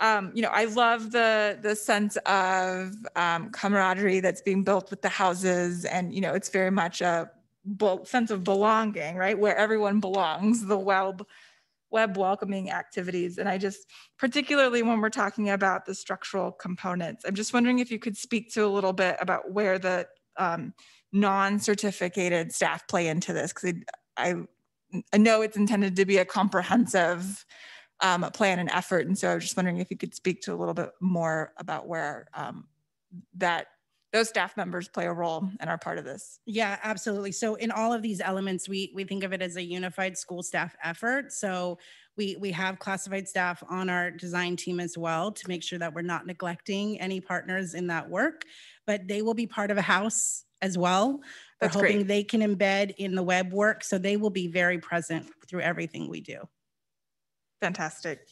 um, you know, I love the the sense of um, camaraderie that's being built with the houses, and you know, it's very much a sense of belonging, right, where everyone belongs. The web web welcoming activities, and I just particularly when we're talking about the structural components, I'm just wondering if you could speak to a little bit about where the um, non-certificated staff play into this, because I, I know it's intended to be a comprehensive um, plan and effort. And so I was just wondering if you could speak to a little bit more about where um, that those staff members play a role and are part of this. Yeah, absolutely. So in all of these elements, we we think of it as a unified school staff effort. So we we have classified staff on our design team as well to make sure that we're not neglecting any partners in that work, but they will be part of a house as well. We're That's hoping great. they can embed in the web work, so they will be very present through everything we do. Fantastic.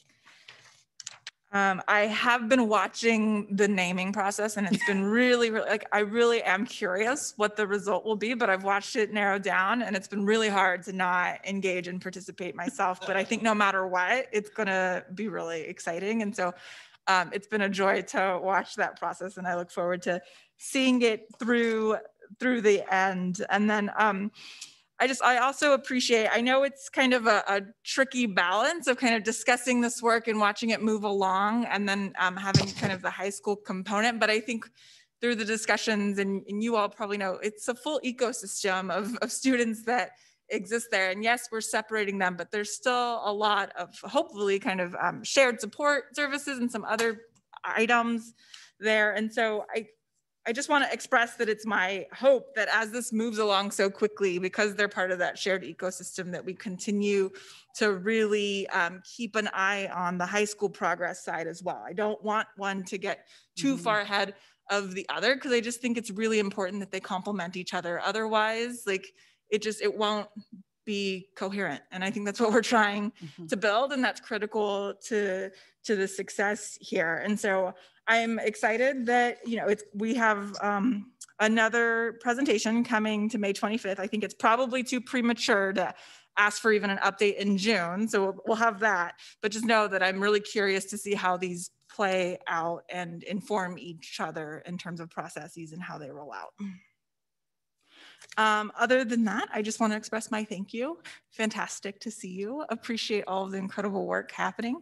Um, I have been watching the naming process and it's been really, really like I really am curious what the result will be, but I've watched it narrow down and it's been really hard to not engage and participate myself. But I think no matter what, it's gonna be really exciting. And so um, it's been a joy to watch that process and I look forward to seeing it through through the end. And then um, I just, I also appreciate, I know it's kind of a, a, tricky balance of kind of discussing this work and watching it move along and then um, having kind of the high school component. But I think through the discussions, and, and you all probably know, it's a full ecosystem of, of students that exist there. And yes, we're separating them, but there's still a lot of hopefully kind of um, shared support services and some other items there. And so I, I just want to express that it's my hope that as this moves along so quickly, because they're part of that shared ecosystem, that we continue to really um, keep an eye on the high school progress side as well. I don't want one to get too far ahead of the other because I just think it's really important that they complement each other. Otherwise, like it just it won't be coherent and i think that's what we're trying to build and that's critical to to the success here and so i'm excited that you know it's we have um, another presentation coming to may 25th i think it's probably too premature to ask for even an update in june so we'll, we'll have that but just know that i'm really curious to see how these play out and inform each other in terms of processes and how they roll out um, other than that, I just want to express my thank you. Fantastic to see you. Appreciate all of the incredible work happening.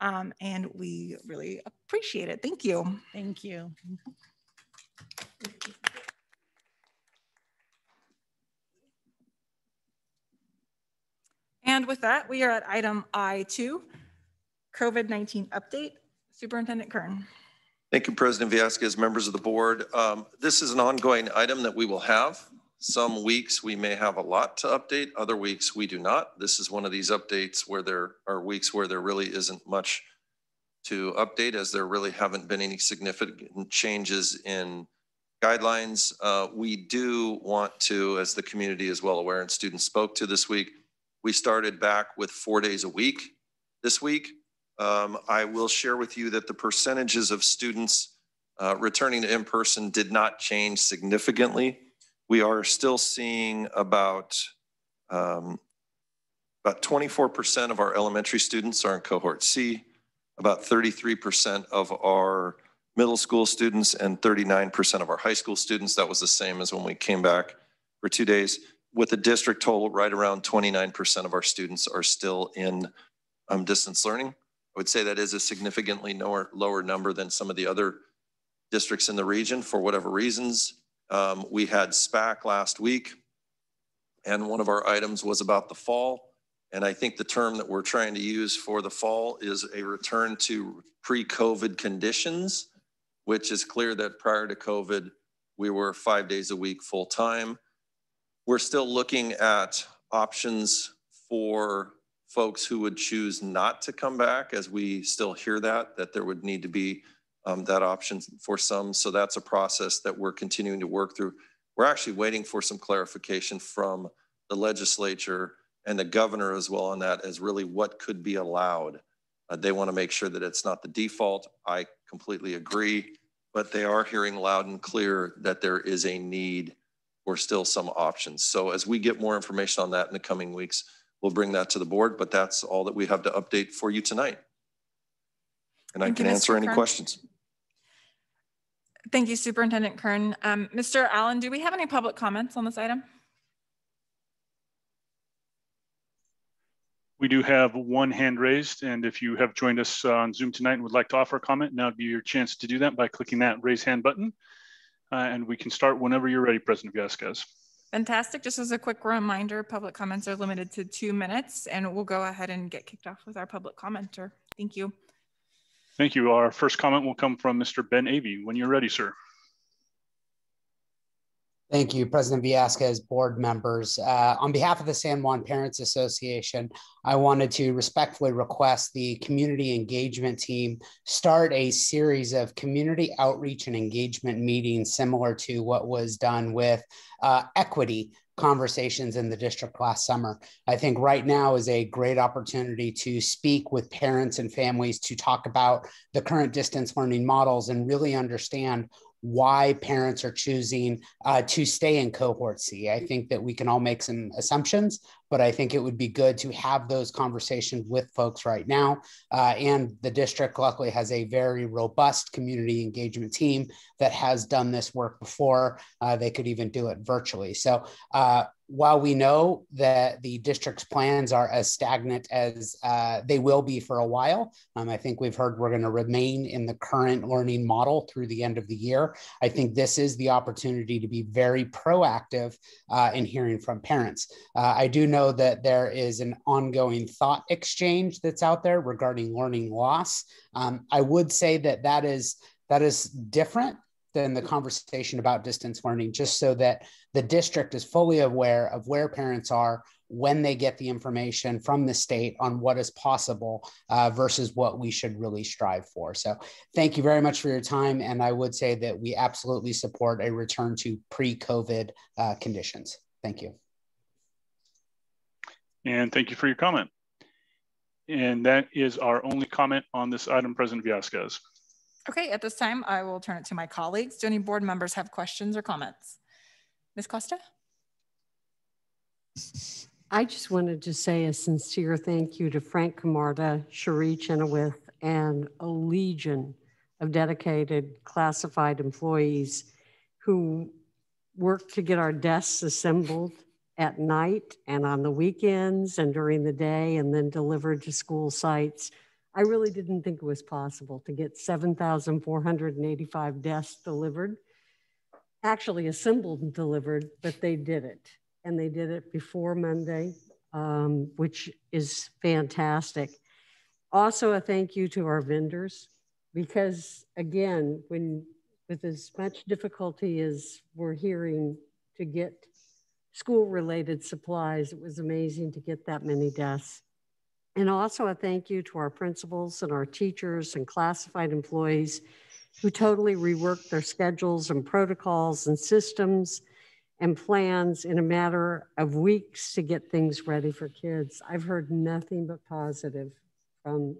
Um, and we really appreciate it. Thank you. Thank you. And with that, we are at item I2, COVID-19 update. Superintendent Kern. Thank you, President Villescaz, members of the board. Um, This is an ongoing item that we will have Some weeks we may have a lot to update, other weeks we do not. This is one of these updates where there are weeks where there really isn't much to update as there really haven't been any significant changes in guidelines. Uh, we do want to, as the community is well aware and students spoke to this week, we started back with four days a week this week. Um, I will share with you that the percentages of students uh, returning to in-person did not change significantly. We are still seeing about um, about 24% of our elementary students are in cohort C, about 33% of our middle school students and 39% of our high school students. That was the same as when we came back for two days. With the district total, right around 29% of our students are still in um, distance learning. I would say that is a significantly lower, lower number than some of the other districts in the region for whatever reasons. Um, we had SPAC last week, and one of our items was about the fall. And I think the term that we're trying to use for the fall is a return to pre-COVID conditions which is clear that prior to COVID, we were five days a week full time. We're still looking at options for folks who would choose not to come back as we still hear that, that there would need to be um, that option for some. So that's a process that we're continuing to work through. We're actually waiting for some clarification from the legislature and the governor as well on that as really what could be allowed. Uh, they want to make sure that it's not the default. I completely agree but they are hearing loud and clear that there is a need for still some options. So as we get more information on that in the coming weeks, we'll bring that to the board, but that's all that we have to update for you tonight. And Thank I can answer any questions. Thank you, Superintendent Kern. Um, Mr. Allen, do we have any public comments on this item? We do have one hand raised, and if you have joined us uh, on Zoom tonight and would like to offer a comment, now would be your chance to do that by clicking that raise hand button. Uh, and we can start whenever you're ready, President Villescaz. Fantastic. Just as a quick reminder, public comments are limited to two minutes, and we'll go ahead and get kicked off with our public commenter. Thank you. Thank you. Our first comment will come from Mr. Ben Avey. When you're ready, sir. Thank you, President Villescaz, board members. Uh, on behalf of the San Juan Parents Association, I wanted to respectfully request the community engagement team start a series of community outreach and engagement meetings similar to what was done with uh, equity conversations in the district last summer. I think right now is a great opportunity to speak with parents and families to talk about the current distance learning models and really understand why parents are choosing uh, to stay in cohort C. I think that we can all make some assumptions, but I think it would be good to have those conversations with folks right now. Uh, and the district luckily has a very robust community engagement team that has done this work before. Uh, they could even do it virtually. So uh, while we know that the district's plans are as stagnant as uh, they will be for a while, um, I think we've heard we're going to remain in the current learning model through the end of the year. I think this is the opportunity to be very proactive uh, in hearing from parents. Uh, I do know that there is an ongoing thought exchange that's out there regarding learning loss. Um, I would say that that is that is different than the conversation about distance learning, just so that the district is fully aware of where parents are when they get the information from the state on what is possible uh, versus what we should really strive for. So, thank you very much for your time. And I would say that we absolutely support a return to pre COVID uh, conditions. Thank you. And thank you for your comment. And that is our only comment on this item, President Villescaz. Okay, at this time, I will turn it to my colleagues. Do any board members have questions or comments? Ms. Costa? I just wanted to say a sincere thank you to Frank Camarda, Cherie Chenoweth, and a legion of dedicated classified employees who worked to get our desks assembled at night and on the weekends and during the day and then delivered to school sites. I really didn't think it was possible to get 7,485 desks delivered, actually assembled and delivered, but they did it. And they did it before Monday, um, which is fantastic. Also, a thank you to our vendors, because again, when with as much difficulty as we're hearing to get school related supplies. It was amazing to get that many desks. And also a thank you to our principals and our teachers and classified employees who totally reworked their schedules and protocols and systems and plans in a matter of weeks to get things ready for kids. I've heard nothing but positive from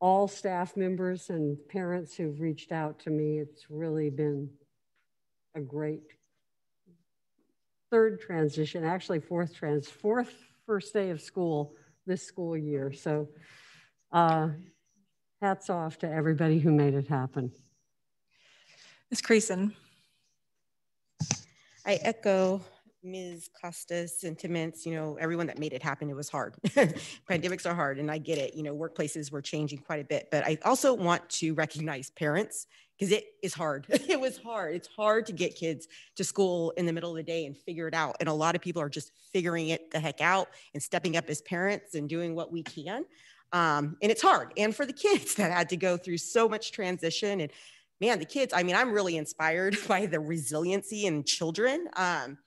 all staff members and parents who've reached out to me. It's really been a great third transition, actually fourth trans, fourth first day of school this school year. So uh, hats off to everybody who made it happen. Ms. Creason. I echo Ms. Costa's sentiments, you know, everyone that made it happen, it was hard. [LAUGHS] Pandemics are hard, and I get it. You know, workplaces were changing quite a bit, but I also want to recognize parents because it is hard. [LAUGHS] it was hard. It's hard to get kids to school in the middle of the day and figure it out. And a lot of people are just figuring it the heck out and stepping up as parents and doing what we can. Um, and it's hard. And for the kids [LAUGHS] that had to go through so much transition and man, the kids, I mean, I'm really inspired [LAUGHS] by the resiliency in children um,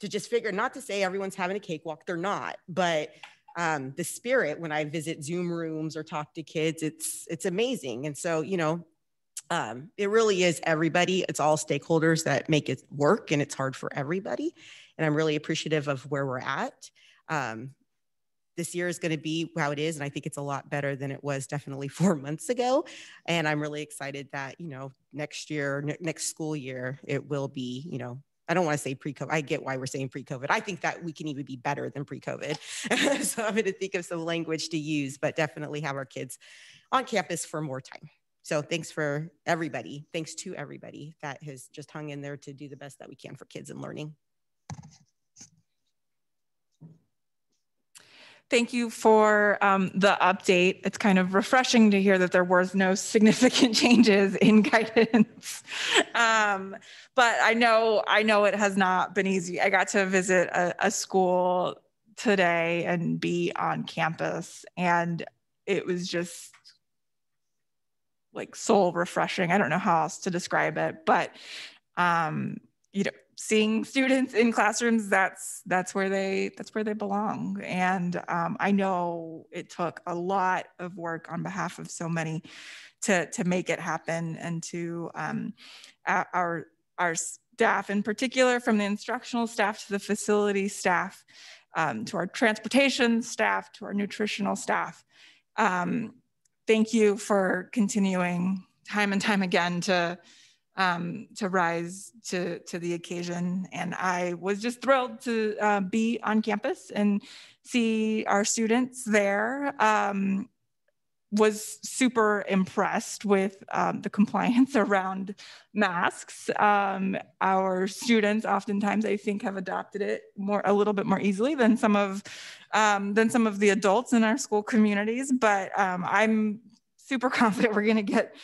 to just figure, not to say everyone's having a cakewalk, they're not, but um, the spirit when I visit Zoom rooms or talk to kids, it's it's amazing. And so, you know, um, it really is everybody. It's all stakeholders that make it work, and it's hard for everybody. And I'm really appreciative of where we're at. Um, this year is going to be how it is and i think it's a lot better than it was definitely [LAUGHS] four months ago and i'm really excited that you know next year next school year it will be you know I don't want to say pre-COVID. I get why we're saying pre-COVID. I think that we can even be better than pre-COVID. [LAUGHS] so I'm going to think of some language to use, but definitely have our kids on campus for more time. So thanks for everybody. Thanks to everybody that has just hung in there to do the best that we can for kids and learning. Thank you for um, the update. It's kind of refreshing to hear that there was no significant [LAUGHS] changes in guidance. [LAUGHS] Um, but I know I know it has not been easy. I got to visit a, a school today and be on campus, and it was just like soul refreshing. I don't know how else to describe it, but um, you know, seeing students in classrooms that's that's where they that's where they belong and um, i know it took a lot of work on behalf of so many to to make it happen and to um, our our staff in particular from the instructional staff to the facility staff um, to our transportation staff to our nutritional staff um, thank you for continuing time and time again to um, to rise to, to the occasion. And I was just thrilled to uh, be on campus and see our students there. Um, was super impressed with um, the compliance [LAUGHS] around masks. Um, our students oftentimes, I think, have adopted it more a little bit more easily than some of um, than some of the adults in our school communities. But um, I'm super [LAUGHS] confident we're going to get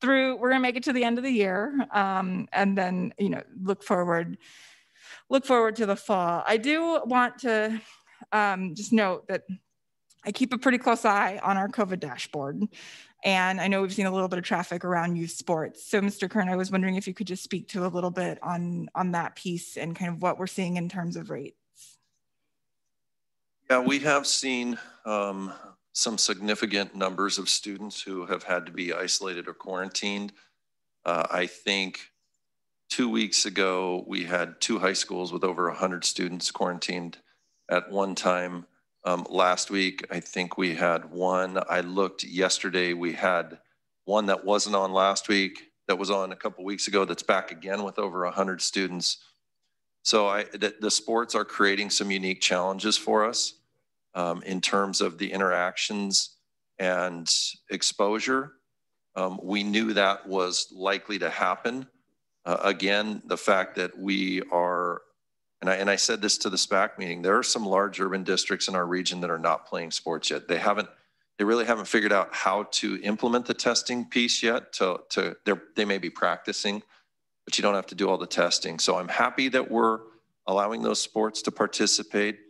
through we're going to make it to the end of the year um, and then you know look forward look forward to the fall i do want to um, just note that i keep a pretty close eye on our covid dashboard and i know we've seen a little bit of traffic around youth sports so mr kern i was wondering if you could just speak to a little bit on on that piece and kind of what we're seeing in terms of rates yeah we have seen um, some significant numbers of students who have had to be isolated or quarantined. Uh, I think two weeks ago, we had two high schools with over 100 students quarantined at one time. Um, last week, I think we had one. I looked yesterday, we had one that wasn't on last week, that was on a couple weeks ago, that's back again with over 100 students. So I, the, the sports are creating some unique challenges for us um, in terms of the interactions and exposure. Um, we knew that was likely to happen. Uh, again, the fact that we are, and I, and I said this to the SPAC meeting, there are some large urban districts in our region that are not playing sports yet. They haven't, they really haven't figured out how to implement the testing piece yet. To, to they may be practicing, but you don't have to do all the testing. So I'm happy that we're allowing those sports to participate.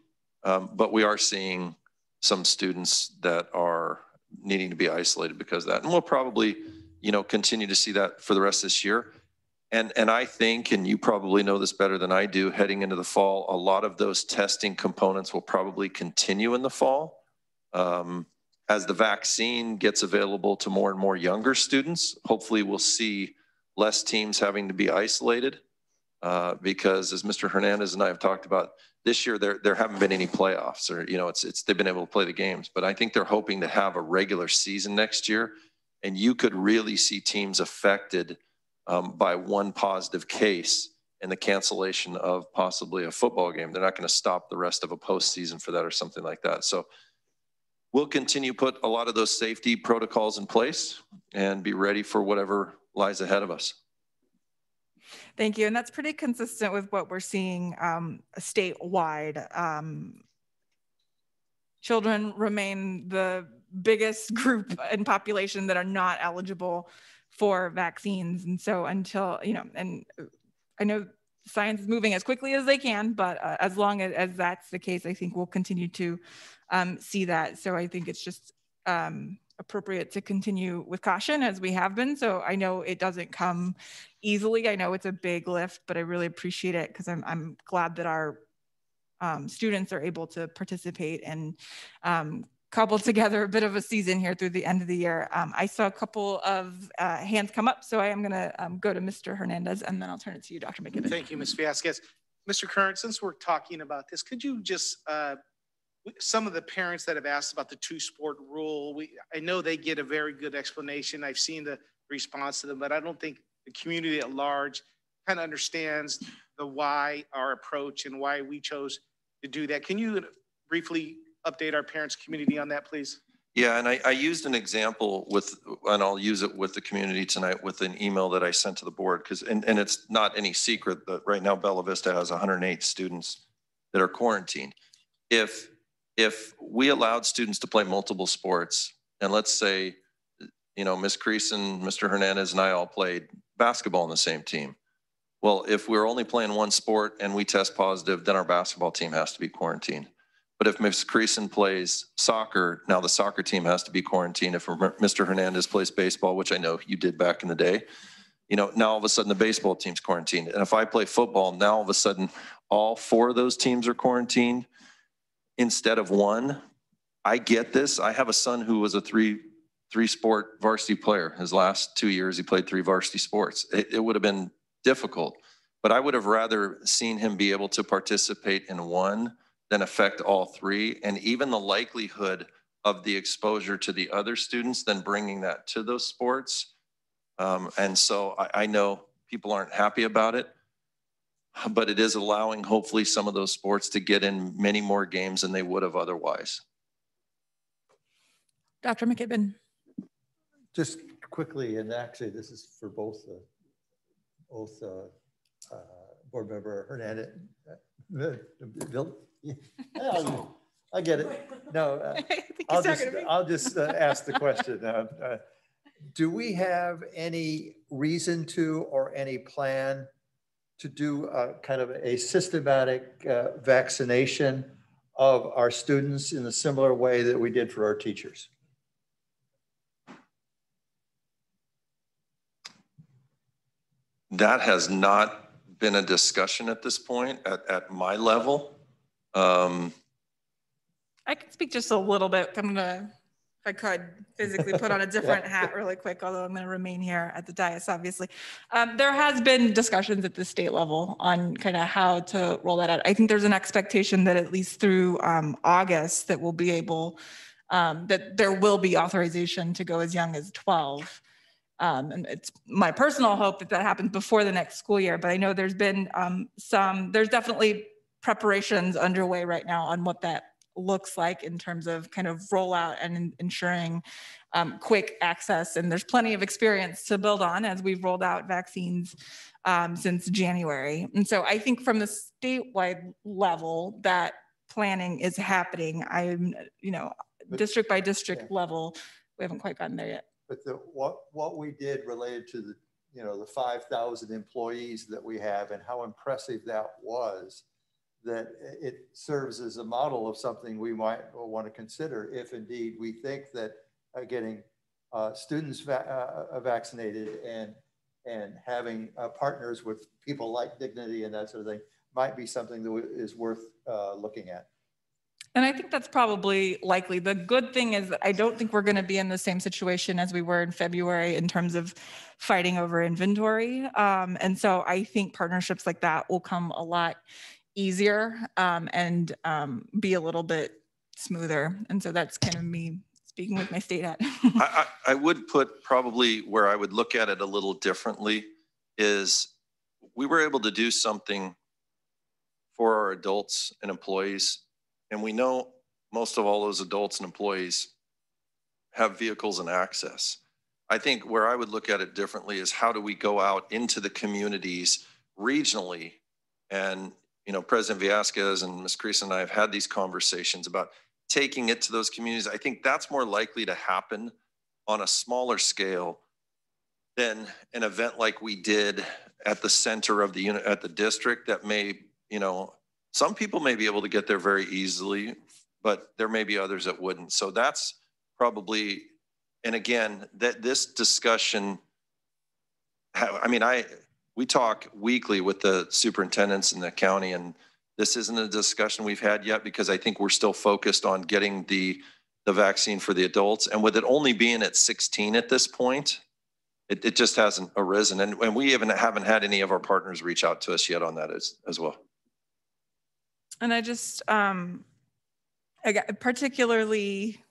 Um, but we are seeing some students that are needing to be isolated because of that. And we'll probably, you know, continue to see that for the rest of this year. And, and I think, and you probably know this better than I do, heading into the fall, a lot of those testing components will probably continue in the fall. Um, as the vaccine gets available to more and more younger students, hopefully we'll see less teams having to be isolated. Uh, because as Mr. Hernandez and I have talked about, this year there there haven't been any playoffs or you know it's it's they've been able to play the games, but I think they're hoping to have a regular season next year, and you could really see teams affected um, by one positive case and the cancellation of possibly a football game. They're not going to stop the rest of a postseason for that or something like that. So we'll continue to put a lot of those safety protocols in place and be ready for whatever lies ahead of us. Thank you. And that's pretty consistent with what we're seeing um, statewide. Um, children remain the biggest group in population that are not eligible for vaccines. And so until, you know, and I know science is moving as quickly as they can, but uh, as long as, as, that's the case, I think we'll continue to um, see that. So I think it's just um, appropriate to continue with caution as we have been. So I know it doesn't come easily. I know it's a big lift, but I really appreciate it because I'm, I'm glad that our um, students are able to participate and um, cobble [LAUGHS] together a bit of a season here through the end of the year. Um, I saw a couple of uh, hands come up, so I am going to um, go to Mr. Hernandez and then I'll turn it to you, Dr. McKibbin. Thank you, Ms. Villescaz. Mr. Kern, since we're talking about this, could you just uh, some of the parents that have asked about the two sport rule, we, I know they get a very good explanation. I've seen the response to them, but I don't think the community at large kind of understands the why our approach and why we chose to do that. Can you briefly update our parents community on that, please? Yeah, and I, I, used an example with, and I'll use it with the community tonight with an email that I sent to the board because, and, and it's not any secret that right now Bella Vista has 108 students that are quarantined. If if we allowed students to play multiple sports, and let's say, you know, Miss Creason, Mr. Hernandez, and I all played basketball on the same team. Well, if we're only playing one sport and we test positive, then our basketball team has to be quarantined. But if Ms. Creason plays soccer, now the soccer team has to be quarantined. If Mr. Hernandez plays baseball, which I know you did back in the day, you know, now all of a sudden the baseball team's quarantined. And if I play football, now all of a sudden all four of those teams are quarantined instead of one. I get this. I have a son who was a three three sport varsity player. His last two years, he played three varsity sports. It, it would have been difficult, but I would have rather seen him be able to participate in one than affect all three. And even the likelihood of the exposure to the other students than bringing that to those sports. Um, and so I, I know people aren't happy about it but it is allowing hopefully some of those sports to get in many more games than they would have otherwise. Dr. McKibbin. Just quickly, and actually this is for both the both uh, uh, board member Hernandez. Uh, Bill, yeah, I get it. No, uh, [LAUGHS] I'll just, I'll just uh, ask the question. Uh, uh, do we have any reason to or any plan to do a kind of a systematic uh, vaccination of our students in a similar way that we did for our teachers? That has not been a discussion at this point at, at my level. Um, I can speak just a little bit. I'm going to if I could physically put on a [LAUGHS] different hat really quick, although I'm going to remain here at the dais, obviously. Um, there has been discussions at the state level on kind of how to roll that out. I think there's an expectation that at least through um, August that we'll be able, um, that there will be authorization to go as young as 12. Um, and it's my personal hope that that happens before the next school year, but I know there's been um, some, there's definitely preparations underway right now on what that looks like in terms of kind of rollout and ensuring um, quick access. And there's plenty of experience to build on as we've rolled out vaccines um, since January. And so I think from the statewide level, that planning is happening. I'm, you know, but, district by district yeah. level, we haven't quite gotten there yet. But the, what, what we did related to the, you know, the 5,000 employees that we have and how impressive that was that it serves as a model of something we might want to consider if indeed we think that uh, getting uh, students va uh, uh, vaccinated and and having uh, partners with people like Dignity and that sort of thing might be something that is worth uh, looking at. And I think that's probably likely. The good thing is that I don't think we're going to be in the same situation as we were in February in terms of fighting over inventory. Um, and so I think partnerships like that will come a lot easier um, and um, be a little bit smoother. And so that's kind of me speaking with my state hat. [LAUGHS] I, I, I would put probably where I would look at it a little differently is we were able to do something for our adults and employees and we know most of all those adults and employees have vehicles and access. I think where I would look at it differently is how do we go out into the communities regionally? And, you know, President Villescaz and Ms. Creason and I have had these conversations about taking it to those communities. I think that's more likely to happen on a smaller scale than an event like we did at the center of the unit at the district that may, you know, some people may be able to get there very easily, but there may be others that wouldn't. So that's probably, and again, that this discussion, I mean, I, we talk weekly with the superintendents in the county and this isn't a discussion we've had yet because I think we're still focused on getting the, the vaccine for the adults. And with it only being at 16 at this point, it, it just hasn't arisen. And, and we even haven't had any of our partners reach out to us yet on that as, as well. And I just, um, I got particularly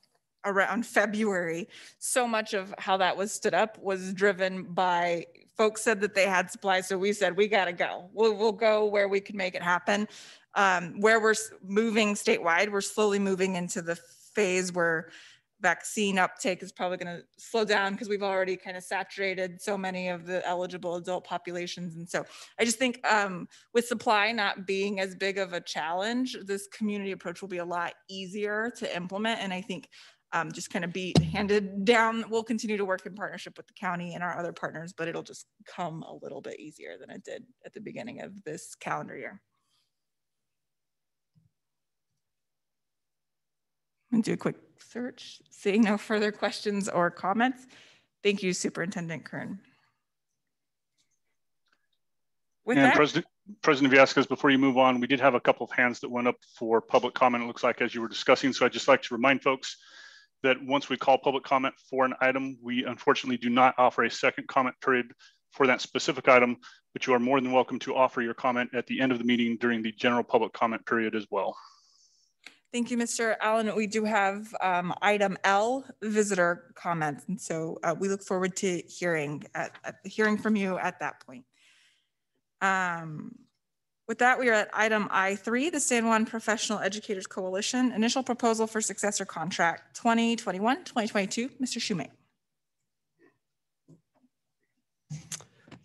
around February, so much of how that was stood up was driven by folks said that they had supplies. So we said, we got to go. We'll, we'll go where we can make it happen. Um, where we're moving statewide, we're slowly moving into the phase where vaccine uptake is probably going to slow down because we've already kind of saturated so many of the eligible adult populations. And so I just think um, with supply not being as big of a challenge, this community approach will be a lot easier to implement. And I think um, just kind of be handed down. We'll continue to work in partnership with the county and our other partners, but it'll just come a little bit easier than it did at the beginning of this calendar year. And do a quick search. Seeing no further questions or comments, thank you, Superintendent Kern. With and that, President, President before you move on, we did have a couple of hands that went up for public comment, it looks like, as you were discussing. So I'd just like to remind folks that once we call public comment for an item, we unfortunately do not offer a second comment period for that specific item, but you are more than welcome to offer your comment at the end of the meeting during the general public comment period as well. Thank you, Mr. Allen. We do have um, item L, visitor comments. And so uh, we look forward to hearing, at, at, hearing from you at that point. Um, with that, we are at item I3, the San Juan Professional Educators Coalition, initial proposal for successor contract 2021-2022. Mr. Shoemake.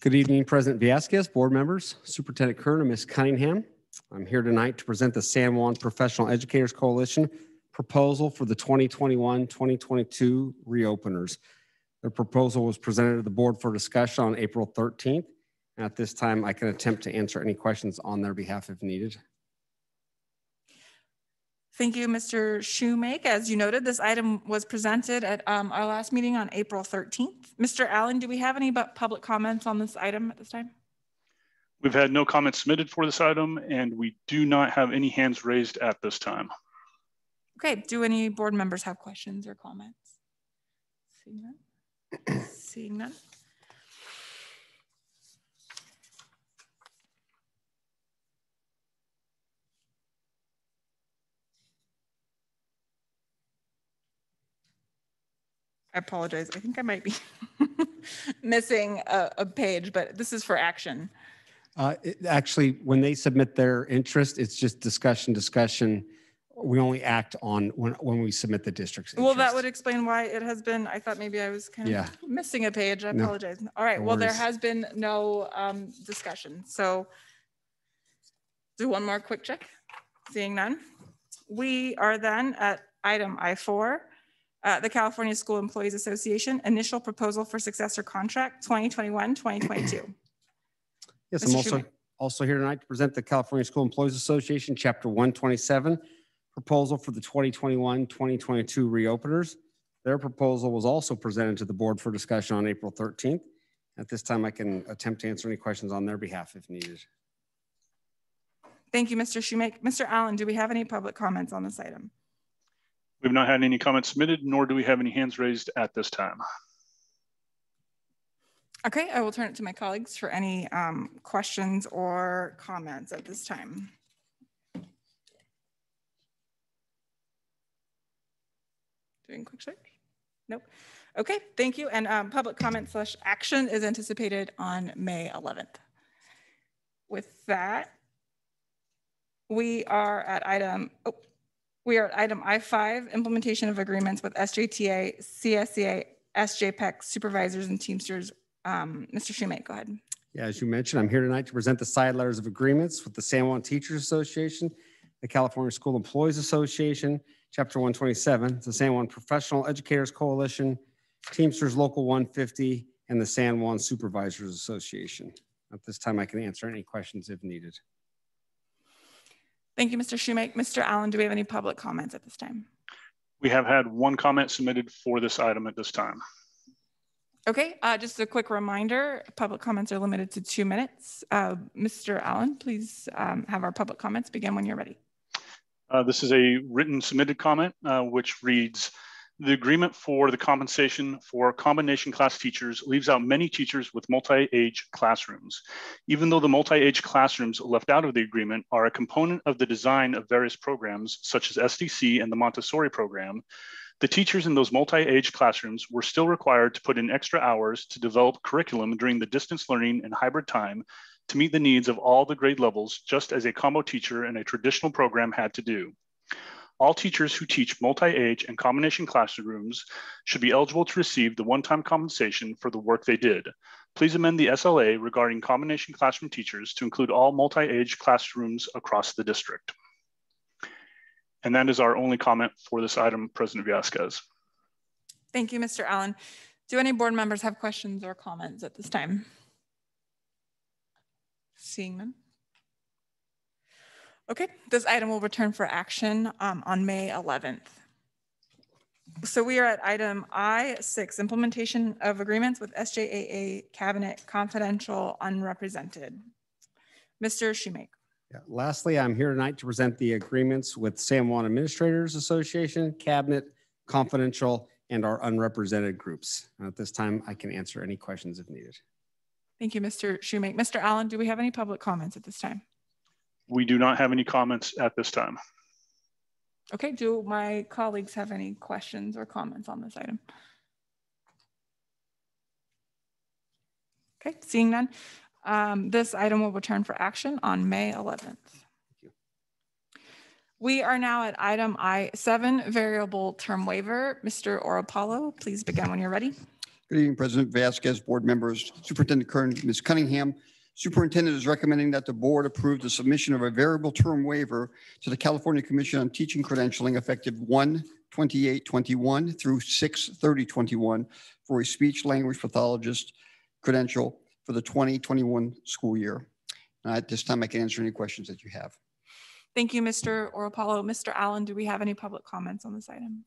Good evening, President Villescaz, board members, Superintendent Kern, and Ms. Cunningham. I'm here tonight to present the San Juan Professional Educators Coalition proposal for the 2021-2022 reopeners. The proposal was presented to the board for discussion on April 13th. At this time, I can attempt to answer any questions on their behalf if needed. Thank you, Mr. Shoemake. As you noted, this item was presented at um, our last meeting on April 13th. Mr. Allen, do we have any public comments on this item at this time? We've had no comments submitted for this item, and we do not have any hands raised at this time. Okay, do any board members have questions or comments? Seeing none? Seeing none? I apologize. I think I might be [LAUGHS] missing a, a, page, but this is for action. Uh, it, actually, when they submit their interest, it's just discussion, discussion. We only act on when, when we submit the district's Well, that would explain why it has been, I thought maybe I was kind of yeah. missing a page. I apologize. No, All right. No well, there has been no um, discussion. So do one more quick check. Seeing none. We are then at item I4, uh, the California School Employees Association, initial proposal for successor contract 2021-2022. Yes, I'm also, also here tonight to present the California School Employees Association, Chapter 127, proposal for the 2021-2022 reopeners. Their proposal was also presented to the board for discussion on April 13th. At this time, I can attempt to answer any questions on their behalf if needed. Thank you, Mr. Schumake. Mr. Allen, do we have any public comments on this item? We've not had any comments submitted, nor do we have any hands raised at this time. Okay, I will turn it to my colleagues for any um, questions or comments at this time. Doing quick search? Nope. Okay, thank you. And um, public comment slash action is anticipated on May 11th. With that, we are at item, oh, we are at item I5, implementation of agreements with SJTA, CSEA, SJPEC supervisors and Teamsters. Um, Mr. Schumate, go ahead. Yeah, as you mentioned, I'm here tonight to present the side letters of agreements with the San Juan Teachers Association, the California School Employees Association, Chapter 127, the San Juan Professional Educators Coalition, Teamsters Local 150, and the San Juan Supervisors Association. At this time, I can answer any questions if needed. Thank you, Mr. Schumake. Mr. Allen, do we have any public comments at this time? We have had one comment submitted for this item at this time. Okay, uh, just a quick reminder, public comments are limited to two minutes. Uh, Mr. Allen, please um, have our public comments begin when you're ready. Uh, this is a written submitted comment, uh, which reads, the agreement for the compensation for combination class teachers leaves out many teachers with multi-age classrooms. Even though the multi-age classrooms left out of the agreement are a component of the design of various programs, such as SDC and the Montessori program, the teachers in those multi-age classrooms were still required to put in extra hours to develop curriculum during the distance learning and hybrid time to meet the needs of all the grade levels, just as a combo teacher in a traditional program had to do. All teachers who teach multi-age and combination classrooms should be eligible to receive the one-time compensation for the work they did. Please amend the SLA regarding combination classroom teachers to include all multi-age classrooms across the district. And that is our only comment for this item, President Villescaz. Thank you, Mr. Allen. Do any board members have questions or comments at this time? Seeing none. Okay, this item will return for action um, on May 11th. So we are at item I6, implementation of agreements with SJAA Cabinet Confidential Unrepresented. Mr. Schumake. Yeah. Lastly, I'm here tonight to present the agreements with San Juan Administrators Association, Cabinet, Confidential, and our unrepresented groups. At this time, I can answer any questions if needed. Thank you, Mr. Schumake. Mr. Allen, do we have any public comments at this time? We do not have any comments at this time. Okay, do my colleagues have any questions or comments on this item? Okay, seeing none, um, this item will return for action on May 11th. We are now at item I7, variable term waiver. Mr. Oropalo, please begin when you're ready. Good evening, President Villescaz, board members, Superintendent Kern, Ms. Cunningham. Superintendent is recommending that the board approve the submission of a variable term waiver to the California Commission on Teaching Credentialing effective 1/28/21 through 6/30/21 for a speech language pathologist credential for the 2021 school year. Uh, At this time, I can answer any questions that you have. Thank you, Mr. Oropalo. Mr. Allen, do we have any public comments on this item?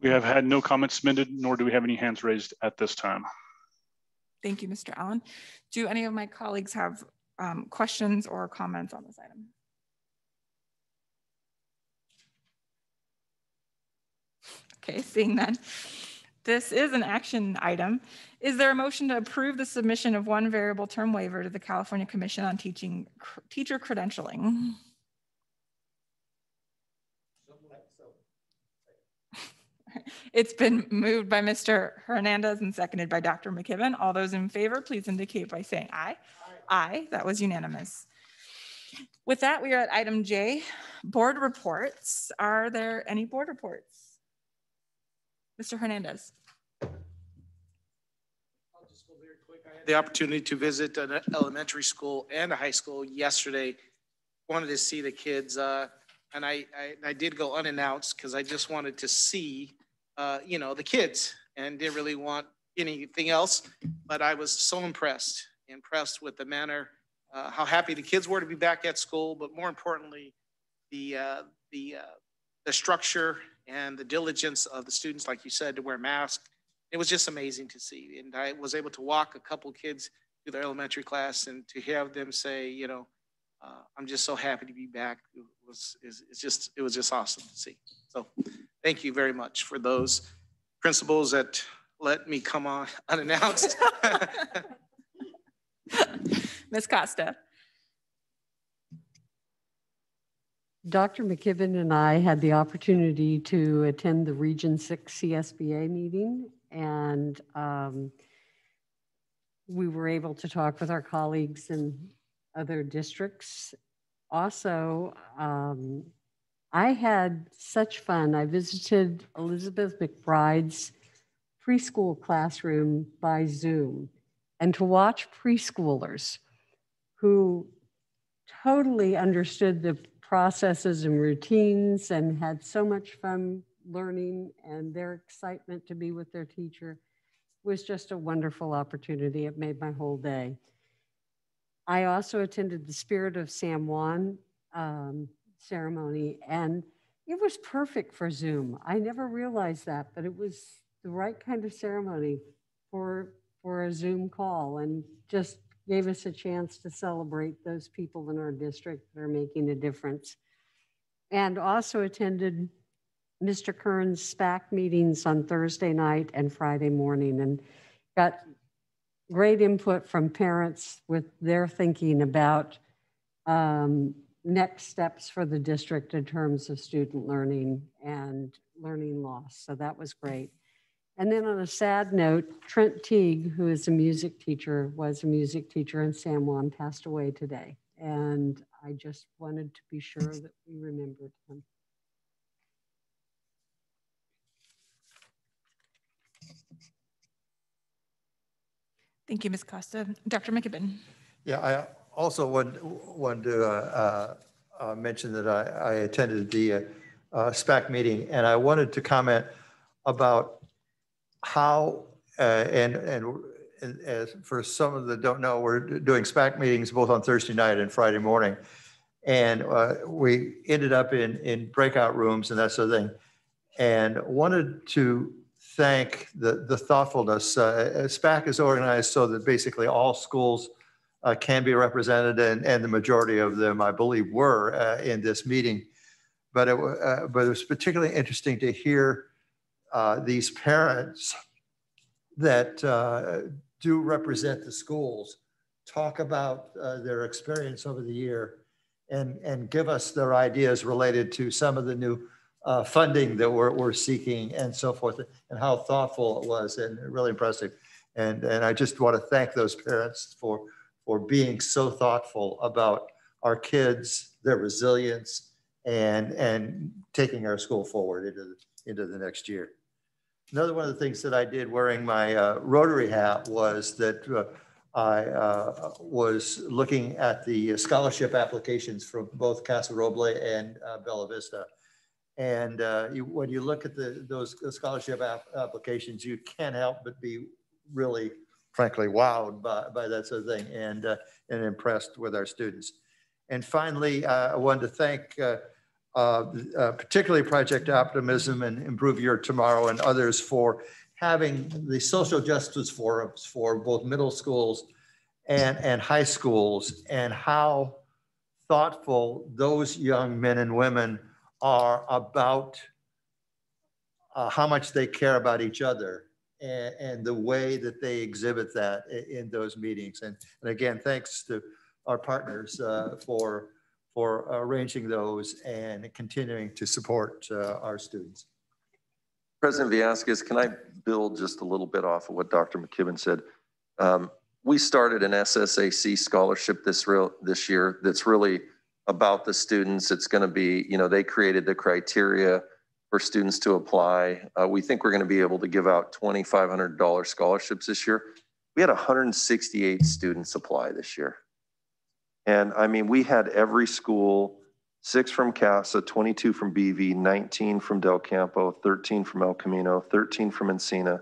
We have had no comments submitted, nor do we have any hands raised at this time. Thank you, Mr. Allen. Do any of my colleagues have um, questions or comments on this item? Okay, seeing none. This is an action item. Is there a motion to approve the submission of one variable term waiver to the California Commission on Teaching Teacher Credentialing? It's been moved by Mr. Hernandez and seconded by Dr. McKibbin. All those in favor, please indicate by saying aye. Aye, that was unanimous. With that, we are at item J, board reports. Are there any board reports? Mr. Hernandez. the opportunity to visit an elementary school and a high school yesterday. Wanted to see the kids, uh, and I, I, I did go unannounced because I just wanted to see, uh, you know, the kids and didn't really want anything else. But I was so impressed, impressed with the manner, uh, how happy the kids were to be back at school, but more importantly, the uh, the uh, the structure and the diligence of the students, like you said, to wear masks It was just amazing to see. And I was able to walk a couple kids to their elementary class and to have them say, you know, uh, I'm just so happy to be back. It was it's, it's just it was just awesome to see. So thank you very much for those principals that let me come on [LAUGHS] unannounced. [LAUGHS] Ms. Costa. Dr. McKibbin and I had the opportunity to attend the Region 6 CSBA meeting, and um, we were able to talk with our colleagues in other districts. Also, um, I had such fun. I visited Elizabeth McBride's preschool classroom by Zoom, and to watch preschoolers who totally understood the processes and routines and had so much fun learning and their excitement to be with their teacher was just a wonderful opportunity. It made my whole day. I also attended the Spirit of San Juan um, ceremony, and it was perfect for Zoom. I never realized that, but it was the right kind of ceremony for for a Zoom call, and just gave us a chance to celebrate those people in our district that are making a difference. And also attended Mr. Kern's SPAC meetings on Thursday night and Friday morning and got great input from parents with their thinking about um, next steps for the district in terms of student learning and learning loss. So that was great. And then on a sad note, Trent Teague, who is a music teacher, was a music teacher in San Juan, passed away today. And I just wanted to be sure that we remembered him. Thank you, Ms. Costa. Dr. McKibbin. Yeah, I also want, want to uh, uh, mention that I, I attended the uh, uh SPAC meeting and I wanted to comment about how, uh, and, and, and as for some of the don't know, we're doing SPAC meetings both on Thursday night and Friday morning. And uh, we ended up in, in breakout rooms and that sort of thing. And wanted to thank the, the thoughtfulness. Uh, SPAC is organized so that basically all schools uh, can be represented and, and the majority of them, I believe, were uh, in this meeting. But it, uh, but it was particularly interesting to hear uh, these parents that uh, do represent the schools talk about uh, their experience over the year and, and give us their ideas related to some of the new funding that we're, we're seeking and so forth, and how thoughtful it was and really impressive. And, and I just want to thank those parents for, for being so thoughtful about our kids, their resilience, and, and taking our school forward into the, into the next year. Another one of the things that I did wearing my uh, Rotary hat was that uh, I uh, was looking at the scholarship applications from both Casa Roble and uh, Bella Vista. And uh, you, when you look at the, those scholarship ap applications, you can't help but be really, frankly, wowed by, by that sort of thing and, uh, and impressed with our students. And finally, I wanted to thank uh, uh, particularly Project Optimism and Improve Your Tomorrow and others for having the social justice forums for both middle schools and, and high schools and how thoughtful those young men and women are about uh, how much they care about each other and, and, the way that they exhibit that in, those meetings. And, and, again, thanks to our partners uh, for for arranging those and continuing to support uh, our students. President Villescaz, can I build just a little bit off of what Dr. McKibbin said? Um, we started an SSAC scholarship this real this year that's really about the students. It's going to be, you know, they created the criteria for students to apply. Uh, we think we're going to be able to give out $2,500 scholarships this year. We had 168 students apply this year. And I mean, we had every school, six from CASA, 22 from BV, 19 from Del Campo, 13 from El Camino, 13 from Encina,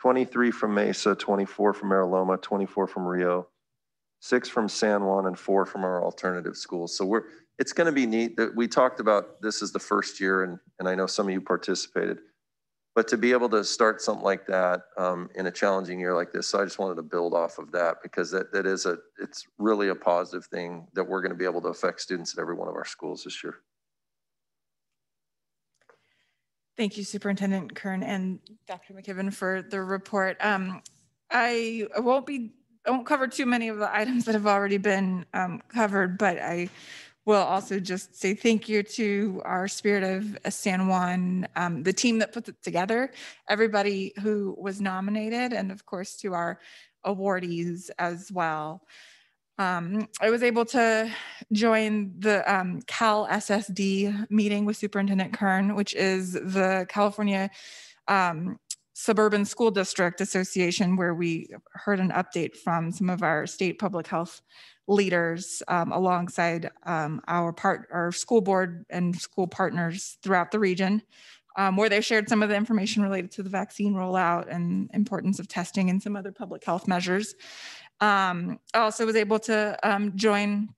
23 from Mesa, 24 from Mira Loma, 24 from Rio, six from San Juan, and four from our alternative schools. So we're, it's going to be neat that we talked about this is the first year, and, and I know some of you participated. but to be able to start something like that um, in a challenging year like this, so I just wanted to build off of that because that, that is a, it's really a positive thing that we're going to be able to affect students at every one of our schools this year. Thank you, Superintendent Kern and Dr. McKibbin for the report. Um, I won't be, I won't cover too many of the items that have already been um, covered, but I will also just say thank you to our Spirit of San Juan, um, the team that put it together, everybody who was nominated, and of course to our awardees as well. Um, I was able to join the um, Cal SSD meeting with Superintendent Kern, which is the California um, Suburban School District Association, where we heard an update from some of our state public health leaders um, alongside um, our part, our school board and school partners throughout the region. Um, where they shared some of the information related to the vaccine rollout and importance of testing and some other public health measures. Um, I also was able to um, join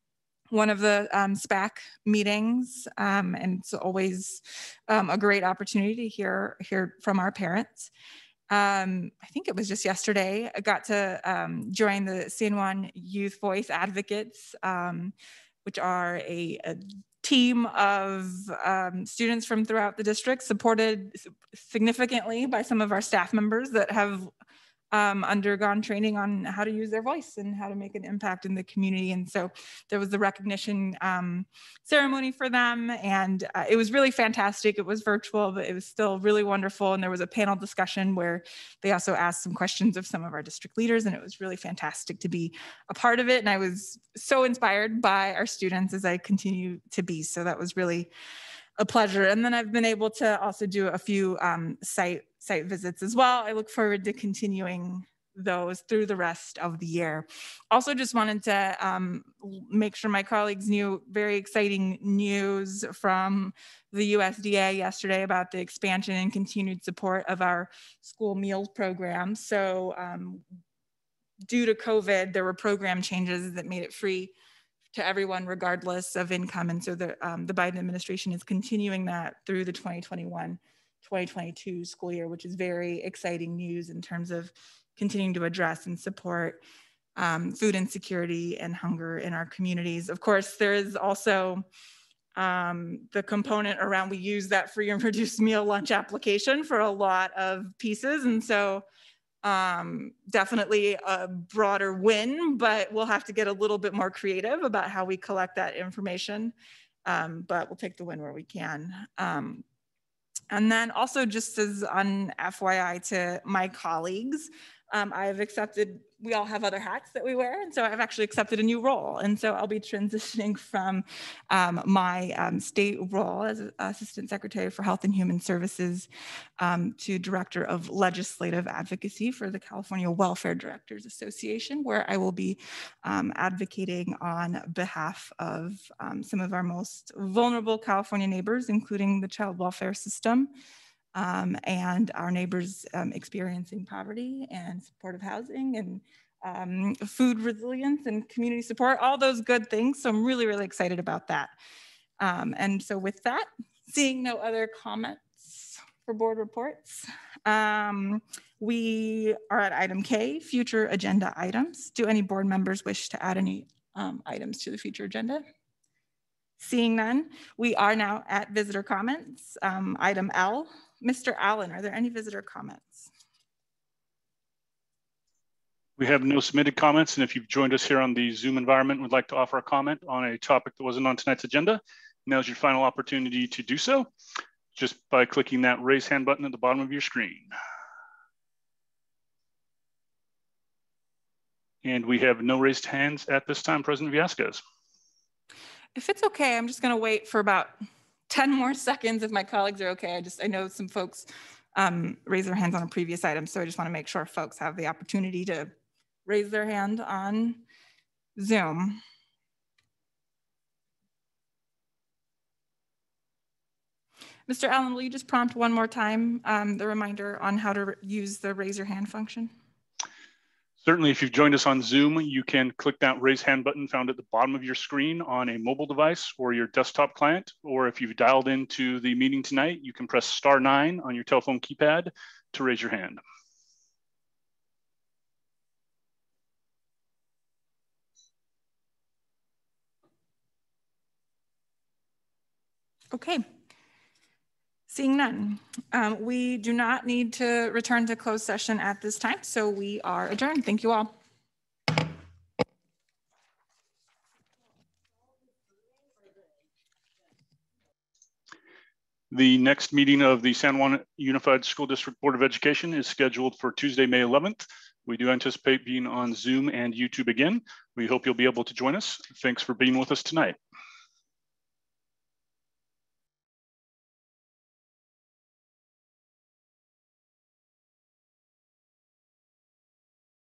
one of the um, SPAC meetings, and it's always a great opportunity to hear hear from our parents. Um, I think it was just yesterday. I got to um, join the San Juan Youth Voice Advocates, um, which are a, a team of um, students from throughout the district, supported significantly by some of our staff members that have um, undergone training on how to use their voice and how to make an impact in the community. And so there was the recognition um, ceremony for them, and uh, it was really fantastic. It was virtual, but it was still really wonderful. And there was a panel discussion where they also asked some questions of some of our district leaders, and it was really fantastic to be a part of it. And I was so inspired by our students as I continue to be. So that was really a pleasure. And then I've been able to also do a few um, site site visits as well. I look forward to continuing those through the rest of the year. Also just wanted to um, make sure my colleagues knew very exciting news from the USDA yesterday about the expansion and continued support of our school meals program. So um, due to COVID, there were program changes that made it free to everyone regardless of income. And so the, um, the Biden administration is continuing that through the 2021 2022 school year, which is very exciting news in terms of continuing to address and support um, food insecurity and hunger in our communities. Of course, there is also um, the component around we use that free and [LAUGHS] reduced meal lunch application for a lot of pieces. And so um, definitely a broader win, but we'll have to get a little bit more creative about how we collect that information. Um, but we'll take the win where we can. Um, and then also just as on FYI to my colleagues, um, I've accepted, we all have other hats that we wear. And so I've actually accepted a new role. And so I'll be transitioning [LAUGHS] from um, my um, state role as Assistant Secretary for Health and Human Services um, to Director of Legislative Advocacy for the California Welfare Directors Association, where I will be um, advocating on behalf of um, some of our most vulnerable California neighbors, including the child welfare system um, and our neighbors um, experiencing poverty and supportive housing and um, food resilience and community support, all those good things. So I'm really, really excited about that. Um, and so with that, seeing no other comments for board reports, um, we are at item K, future agenda items. Do any board members wish to add any um, items to the future agenda? Seeing none, we are now at visitor comments. Item L, Mr. Allen, are there any visitor comments? We have no submitted comments, and if you've joined us here on the Zoom environment would like to offer a comment on a topic that wasn't on tonight's agenda, now's your final opportunity to do so, just by clicking that raise hand button at the bottom of your screen. And we have no raised hands at this time, President Villescaz. If it's okay, I'm just gonna wait for about 10 more seconds if my colleagues are okay. I just, I know some folks um, raise their hands on a previous item, so I just wanna make sure folks have the opportunity to raise their hand on Zoom. Mr. Allen, will you just prompt one more time um, the reminder on how to use the raise your hand function? Certainly, if you've joined us on Zoom, you can click that raise hand button found at the bottom of your screen on a mobile device or your desktop client. Or if you've dialed into the meeting tonight, you can press star nine on your telephone keypad to raise your hand. Okay. Seeing none, um, we do not need to return to closed session at this time, so we are adjourned. Thank you all. The next meeting of the San Juan Unified School District Board of Education is scheduled for Tuesday, May 11th. We do anticipate being on Zoom and YouTube again. We hope you'll be able to join us. Thanks for being with us tonight.